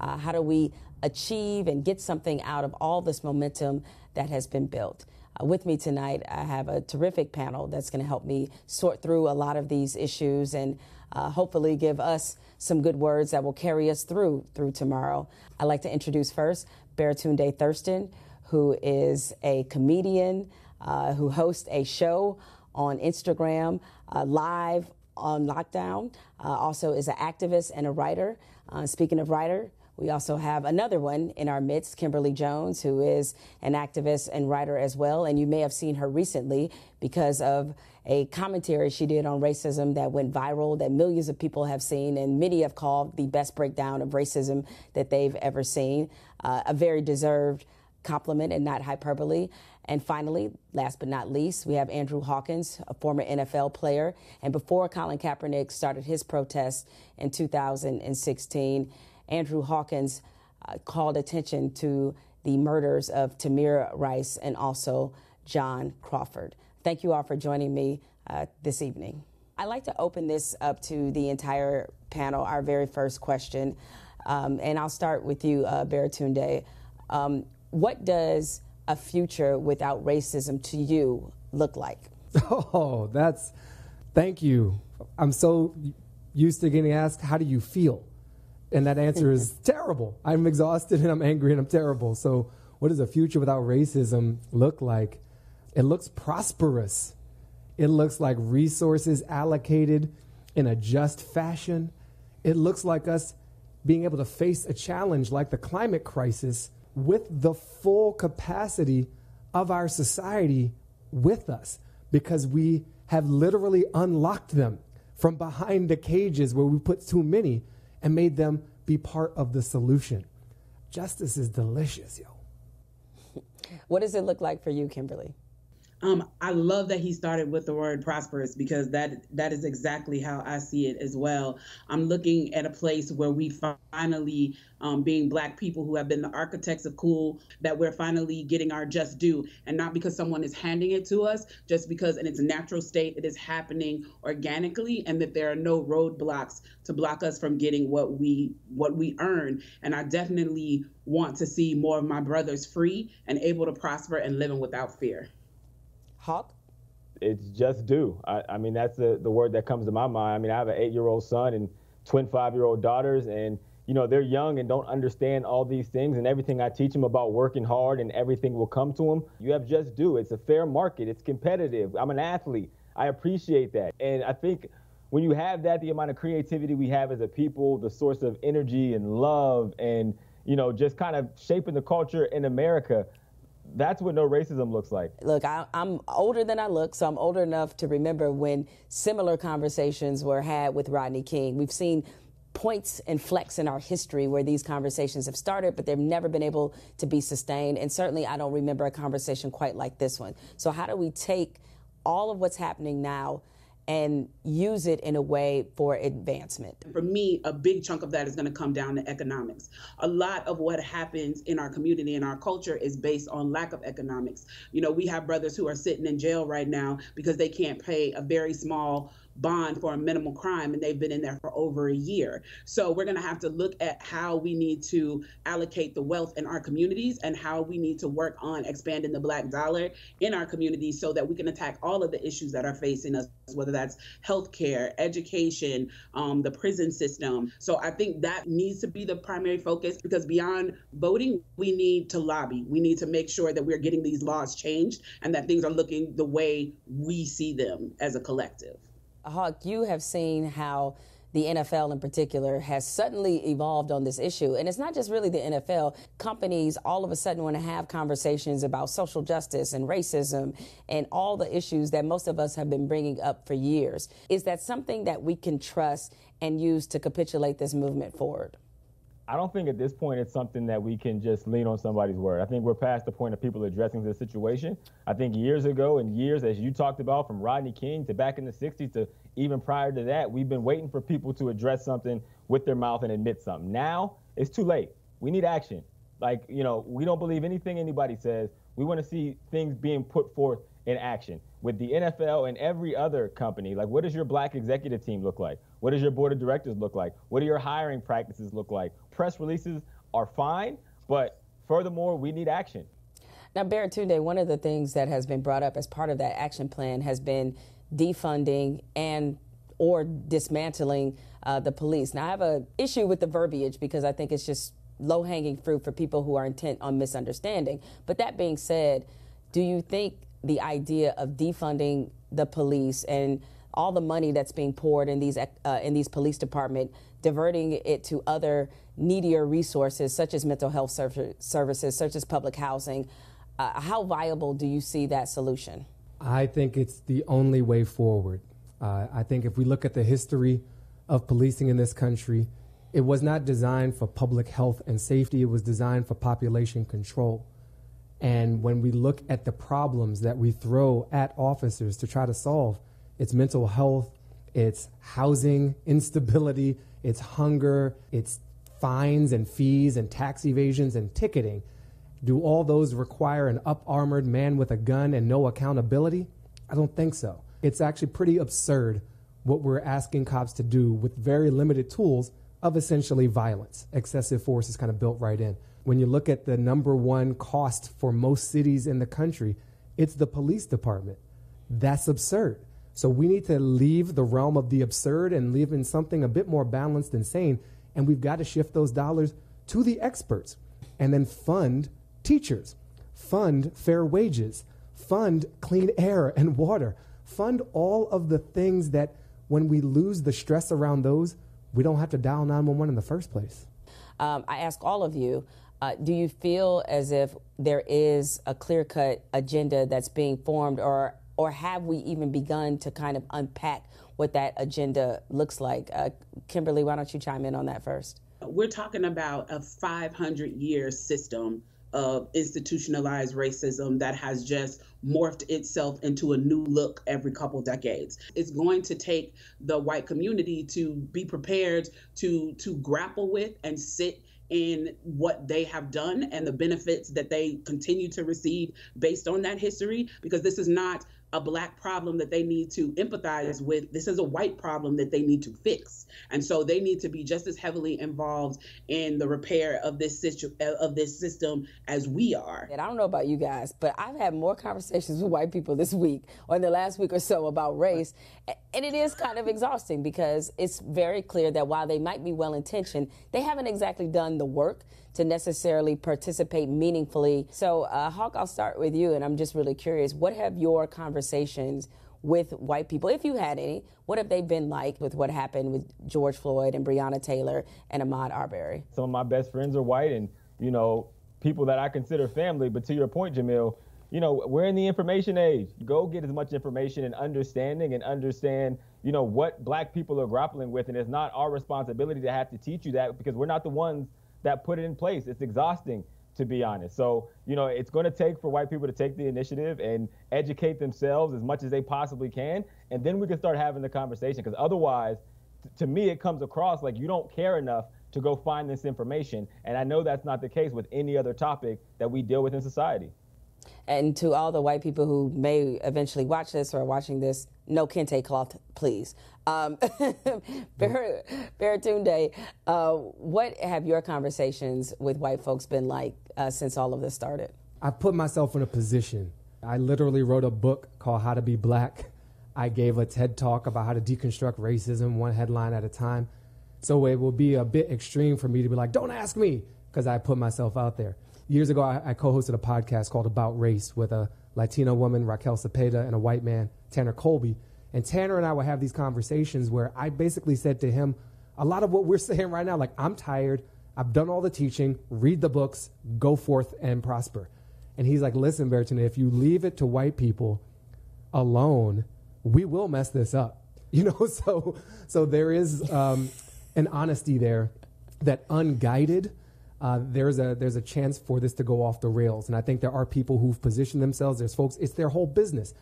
Speaker 52: Uh, how do we achieve and get something out of all this momentum that has been built? Uh, with me tonight, I have a terrific panel that's going to help me sort through a lot of these issues and uh, hopefully give us some good words that will carry us through through tomorrow. I'd like to introduce first Baratunde Thurston, who is a comedian uh, who hosts a show on Instagram uh, live on lockdown. Uh, also is an activist and a writer. Speaking of writer, We also have another one in our midst, Kimberly Jones, who is an activist and writer as well. And you may have seen her recently because of a commentary she did on racism that went viral, that millions of people have seen, and many have called the best breakdown of racism that they've ever seen. Uh, a very deserved compliment and not hyperbole. And finally, last but not least, we have Andrew Hawkins, a former NFL player. And before Colin Kaepernick started his protest in 2016, Andrew Hawkins uh, called attention to the murders of Tamir Rice and also John Crawford. Thank you all for joining me uh, this evening. I'd like to open this up to the entire panel. Our very first question, um, and I'll start with you, uh, Baratunde. Um, what does a future without racism to you look like? [LAUGHS]
Speaker 36: Oh, that's thank you. I'm so used to getting asked, how do you feel? And that answer is [LAUGHS] terrible. I'm exhausted and I'm angry and I'm terrible. So, what does a future without racism look like? It looks prosperous. It looks like resources allocated in a just fashion. It looks like us being able to face a challenge like the climate crisis with the full capacity of our society with us because we have literally unlocked them from behind the cages where we put too many and made them be part of the solution. Justice is delicious, yo. [LAUGHS]
Speaker 52: What does it look like for you, Kimberly?
Speaker 53: Um, I love that he started with the word prosperous because that that is exactly how I see it as well. I'm looking at a place where we finally, um, being Black people who have been the architects of cool, that we're finally getting our just due, and not because someone is handing it to us, just because in its natural state it is happening organically, and that there are no roadblocks to block us from getting what we what we earn. And I definitely want to see more of my brothers free and able to prosper and living without fear.
Speaker 52: Hawk?
Speaker 54: It's just due. I, I mean, that's the, the word that comes to my mind. I mean, I have an eight year old son and twin five year old daughters, and you know they're young and don't understand all these things and everything i teach them about working hard and everything will come to them you have just due it's a fair market it's competitive i'm an athlete i appreciate that and i think when you have that the amount of creativity we have as a people the source of energy and love and you know just kind of shaping the culture in america that's what no racism looks like.
Speaker 52: Look, I, am older than I look, so I'm older enough to remember when similar conversations were had with Rodney King. We've seen points and flecks in our history where these conversations have started, but they've never been able to be sustained. And certainly, I don't remember a conversation quite like this one. So, how do we take all of what's happening now? And use it in a way for advancement?
Speaker 53: For me, a big chunk of that is going to come down to economics. A lot of what happens in our community and our culture is based on lack of economics. You know, we have brothers who are sitting in jail right now because they can't pay a very small bond for a minimal crime and they've been in there for over a year. So we're going to have to look at how we need to allocate the wealth in our communities and how we need to work on expanding the black dollar in our communities so that we can attack all of the issues that are facing us, whether that's healthcare, education, um, the prison system. So I think that needs to be the primary focus because beyond voting, we need to lobby. We need to make sure that we're getting these laws changed and that things are looking the way we see them as a collective.
Speaker 52: Hawk, you have seen how the NFL in particular has suddenly evolved on this issue. And it's not just really the NFL. Companies all of a sudden want to have conversations about social justice and racism and all the issues that most of us have been bringing up for years. Is that something that we can trust and use to capitulate this movement forward?
Speaker 54: I don't think at this point it's something that we can just lean on somebody's word. I think we're past the point of people addressing the situation. I think years ago and years, as you talked about, from Rodney King to back in the 60s to even prior to that, we've been waiting for people to address something with their mouth and admit something. Now it's too late. We need action. Like, you know, we don't believe anything anybody says. We want to see things being put forth in action. With the NFL and every other company, like, what does your black executive team look like? What does your board of directors look like? What do your hiring practices look like? Press releases are fine, but furthermore, we need action.
Speaker 52: Now, Baratunde, one of the things that has been brought up as part of that action plan has been defunding and or dismantling uh, the police. Now, I have an issue with the verbiage because I think it's just low hanging fruit for people who are intent on misunderstanding. But that being said, do you think the idea of defunding the police and all the money that's being poured in these uh, in these police department diverting it to other needier resources such as mental health services, such as public housing. Uh, how viable do you see that solution?
Speaker 36: I think it's the only way forward. Uh, I think if we look at the history of policing in this country, it was not designed for public health and safety, it was designed for population control. And when we look at the problems that we throw at officers to try to solve, it's mental health, it's housing instability, it's hunger, it's fines and fees and tax evasions and ticketing. Do all those require an up armored man with a gun and no accountability? I don't think so. It's actually pretty absurd what we're asking cops to do with very limited tools of essentially violence. Excessive force is kind of built right in. When you look at the number one cost for most cities in the country, it's the police department. That's absurd. So we need to leave the realm of the absurd and live in something a bit more balanced and sane. And we've got to shift those dollars to the experts and then fund teachers, fund fair wages, fund clean air and water, fund all of the things that when we lose the stress around those, we don't have to dial 911 in the first place.
Speaker 52: Um, I ask all of you uh, do you feel as if there is a clear cut agenda that's being formed, or, or have we even begun to kind of unpack what that agenda looks like? Uh, Kimberly, why don't you chime in on that first?
Speaker 53: We're talking about a 500 year system of institutionalized racism that has just morphed itself into a new look every couple decades. It's going to take the white community to be prepared to to grapple with and sit in what they have done and the benefits that they continue to receive based on that history because this is not a black problem that they need to empathize with. This is a white problem that they need to fix. And so they need to be just as heavily involved in the repair of this situ- of this system as we are.
Speaker 52: And I don't know about you guys, but I've had more conversations with white people this week or in the last week or so about race, and it is kind of exhausting because it's very clear that while they might be well intentioned, they haven't exactly done the work to necessarily participate meaningfully. So, uh, Hawk, I'll start with you, and I'm just really curious. What have your conversations with white people, if you had any, what have they been like with what happened with George Floyd and Breonna Taylor and Ahmaud Arbery?
Speaker 54: Some of my best friends are white, and you know, people that I consider family. But to your point, Jemele, you know, we're in the information age. Go get as much information and understanding and understand, you know, what black people are grappling with. And it's not our responsibility to have to teach you that because we're not the ones that put it in place. It's exhausting, to be honest. So, you know, it's going to take for white people to take the initiative and educate themselves as much as they possibly can. And then we can start having the conversation because otherwise, t- to me, it comes across like you don't care enough to go find this information. And I know that's not the case with any other topic that we deal with in society.
Speaker 52: And to all the white people who may eventually watch this or are watching this, no kente cloth, please. Um, [LAUGHS] Baratunde, uh, what have your conversations with white folks been like uh, since all of this started?
Speaker 36: I put myself in a position. I literally wrote a book called How to Be Black. I gave a TED talk about how to deconstruct racism one headline at a time. So it will be a bit extreme for me to be like, don't ask me, because I put myself out there. Years ago, I, I co hosted a podcast called About Race with a Latino woman, Raquel Cepeda, and a white man, Tanner Colby. And Tanner and I would have these conversations where I basically said to him, a lot of what we're [LAUGHS] saying right now, like, I'm tired. I've done all the teaching. Read the books. Go forth and prosper. And he's like, listen, Berton, if you leave it to white people alone, we will mess this up. [LAUGHS] You know, so so there is um, an honesty there that unguided, uh, there's a there's a chance for this to go off the rails. And I think there are people who've positioned themselves. There's folks. It's their whole business.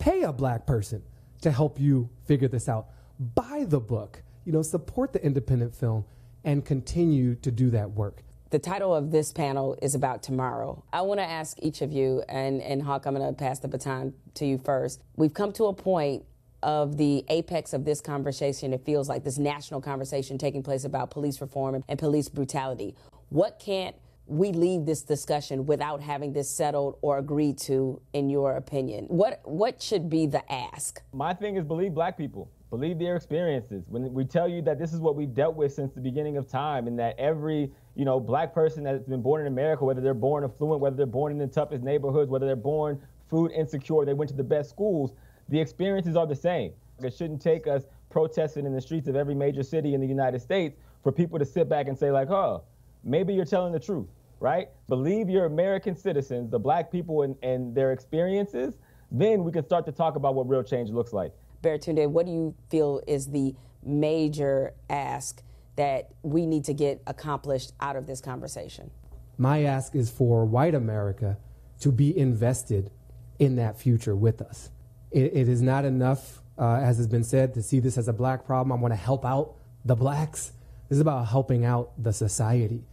Speaker 36: Pay a black person to help you figure this out. Buy the book. You know, support the independent film and continue to do that work.
Speaker 52: The title of this panel is about tomorrow. I want to ask each of you, and, and Hawk, I'm going to pass the baton to you first. We've come to a point of the apex of this conversation. It feels like this national conversation taking place about police reform and police brutality. What can't we leave this discussion without having this settled or agreed to, in your opinion? What what should be the ask?
Speaker 54: My thing is believe black people. Believe their experiences. When we tell you that this is what we've dealt with since the beginning of time, and that every you know black person that's been born in America, whether they're born affluent, whether they're born in the toughest neighborhoods, whether they're born food insecure, they went to the best schools, the experiences are the same. It shouldn't take us protesting in the streets of every major city in the United States for people to sit back and say like, oh, maybe you're telling the truth, right? Believe your American citizens, the black people and, and their experiences, then we can start to talk about what real change looks like.
Speaker 52: Baratunde, what do you feel is the major ask that we need to get accomplished out of this conversation?
Speaker 36: My ask is for white America to be invested in that future with us. it, it is not enough, uh, as has been said, to see this as a black problem. I want to help out the blacks. This is about helping out the society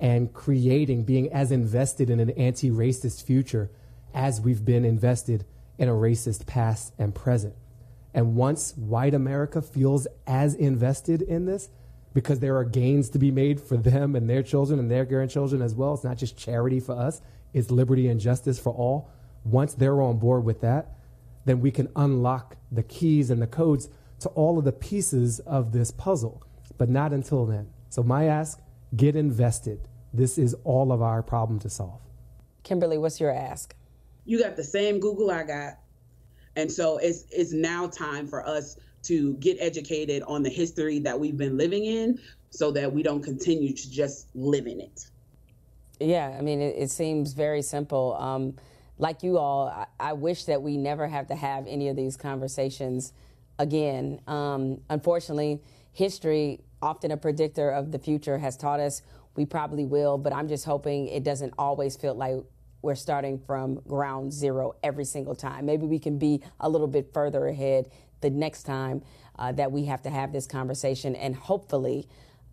Speaker 36: and creating, being as invested in an anti racist future as we've been invested in a racist past and present. And once white America feels as invested in this, because there are gains to be made for them and their children and their grandchildren as well, it's not just charity for us, it's liberty and justice for all. Once they're on board with that, then we can unlock the keys and the codes to all of the pieces of this puzzle, but not until then. So, my ask get invested. This is all of our problem to solve.
Speaker 52: Kimberly, what's your ask?
Speaker 53: You got the same Google I got. And so it's it's now time for us to get educated on the history that we've been living in so that we don't continue to just live in it.
Speaker 52: Yeah, I mean, it, it seems very simple. Um, like you all, I, I, wish that we never have to have any of these conversations again. Um, unfortunately, history, often a predictor of the future, has taught us we probably will, but I'm just hoping it doesn't always feel like we're starting from ground zero every single time. Maybe we can be a little bit further ahead the next time uh, that we have to have this conversation, and hopefully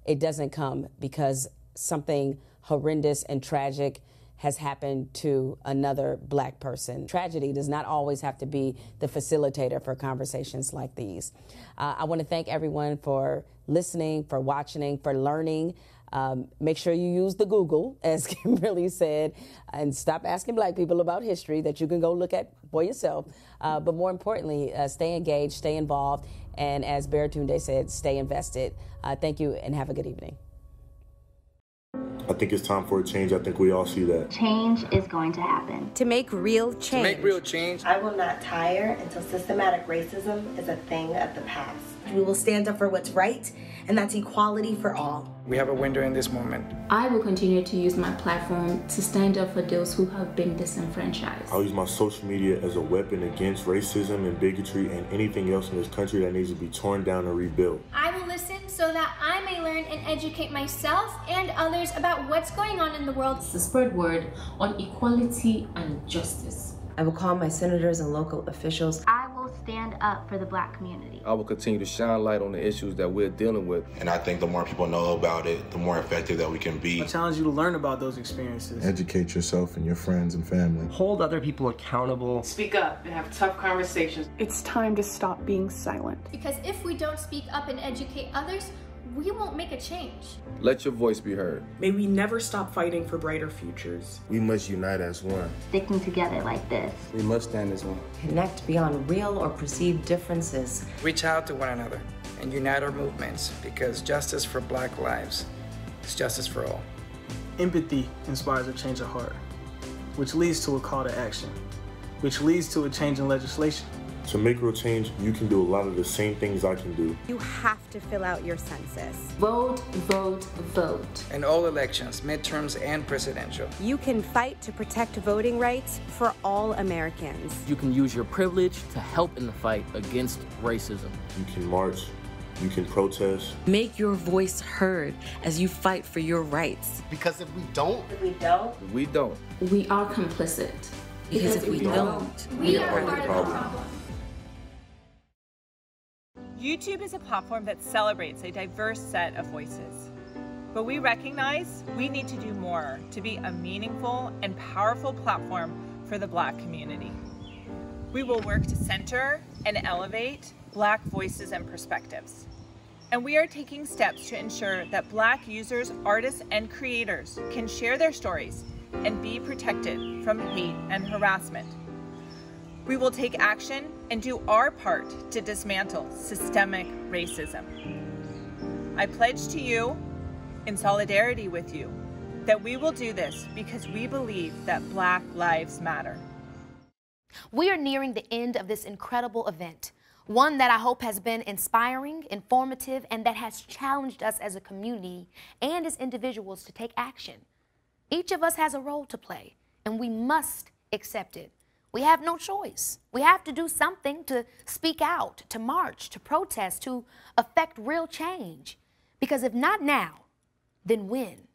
Speaker 52: it doesn't come because something horrendous and tragic has happened to another black person. Tragedy does not always have to be the facilitator for conversations like these. Uh, I want to thank everyone for listening, for watching, for learning. Um, make sure you use the Google, [LAUGHS] as Kimberly said, and stop asking black people about history that you can go look at for yourself. Uh, but more importantly, uh, stay engaged, stay involved, and as Baratunde said, stay invested. Uh, thank you and have a good evening.
Speaker 55: I think it's time for a change. I think we all see that.
Speaker 56: Change is going to happen.
Speaker 57: To make real change. To
Speaker 58: make real change.
Speaker 59: I will not tire until systematic racism is a thing of the past.
Speaker 60: We will stand up for what's right, and that's equality for all.
Speaker 58: We have a window in this moment.
Speaker 61: I will continue to use my platform to stand up for those who have been disenfranchised.
Speaker 55: I'll use my social media as a weapon against racism and bigotry and anything else in this country that needs to be torn down and rebuilt.
Speaker 62: I will listen so that I may learn and educate myself and others about what's going on in the world.
Speaker 61: To spread word on equality and justice.
Speaker 63: I will call my senators and local officials.
Speaker 62: I will stand up for the black community.
Speaker 64: I will continue to shine light on the issues that we're dealing with.
Speaker 65: And I think the more people know about it, the more effective that we can be.
Speaker 58: I challenge you to learn about those experiences.
Speaker 65: Educate yourself and your friends and family.
Speaker 34: Hold other people accountable.
Speaker 44: Speak up and have tough conversations.
Speaker 31: It's time to stop being silent.
Speaker 62: Because if we don't speak up and educate others, we won't make a change.
Speaker 64: Let your voice be heard.
Speaker 31: May we never stop fighting for brighter futures.
Speaker 65: We must unite as one.
Speaker 62: Sticking together like this.
Speaker 65: We must stand as one.
Speaker 59: Connect beyond real or perceived differences.
Speaker 58: Reach out to one another and unite our movements because justice for black lives is justice for all. Empathy inspires a change of heart, which leads to a call to action, which leads to a change in legislation
Speaker 65: to make real change, you can do a lot of the same things I can do.
Speaker 57: You have to fill out your census.
Speaker 61: Vote, vote, vote.
Speaker 58: In all elections, midterms and presidential.
Speaker 57: You can fight to protect voting rights for all Americans.
Speaker 66: You can use your privilege to help in the fight against racism.
Speaker 65: You can march. You can protest.
Speaker 59: Make your voice heard as you fight for your rights.
Speaker 65: Because if we don't,
Speaker 59: if we don't,
Speaker 64: we don't,
Speaker 61: we are complicit.
Speaker 59: Because, because if, if we, we don't, don't,
Speaker 62: we are part of the problem.
Speaker 67: YouTube is a platform that celebrates a diverse set of voices. But we recognize we need to do more to be a meaningful and powerful platform for the Black community. We will work to center and elevate Black voices and perspectives. And we are taking steps to ensure that Black users, artists, and creators can share their stories and be protected from hate and harassment. We will take action and do our part to dismantle systemic racism. I pledge to you, in solidarity with you, that we will do this because we believe that Black Lives Matter.
Speaker 2: We are nearing the end of this incredible event. one that I hope has been inspiring, informative, and that has challenged us as a community and as individuals to take action. Each of us has a role to play, and we must accept it. We have no choice. We have to do something to speak out, to march, to protest, to affect real change. Because if not now, then when?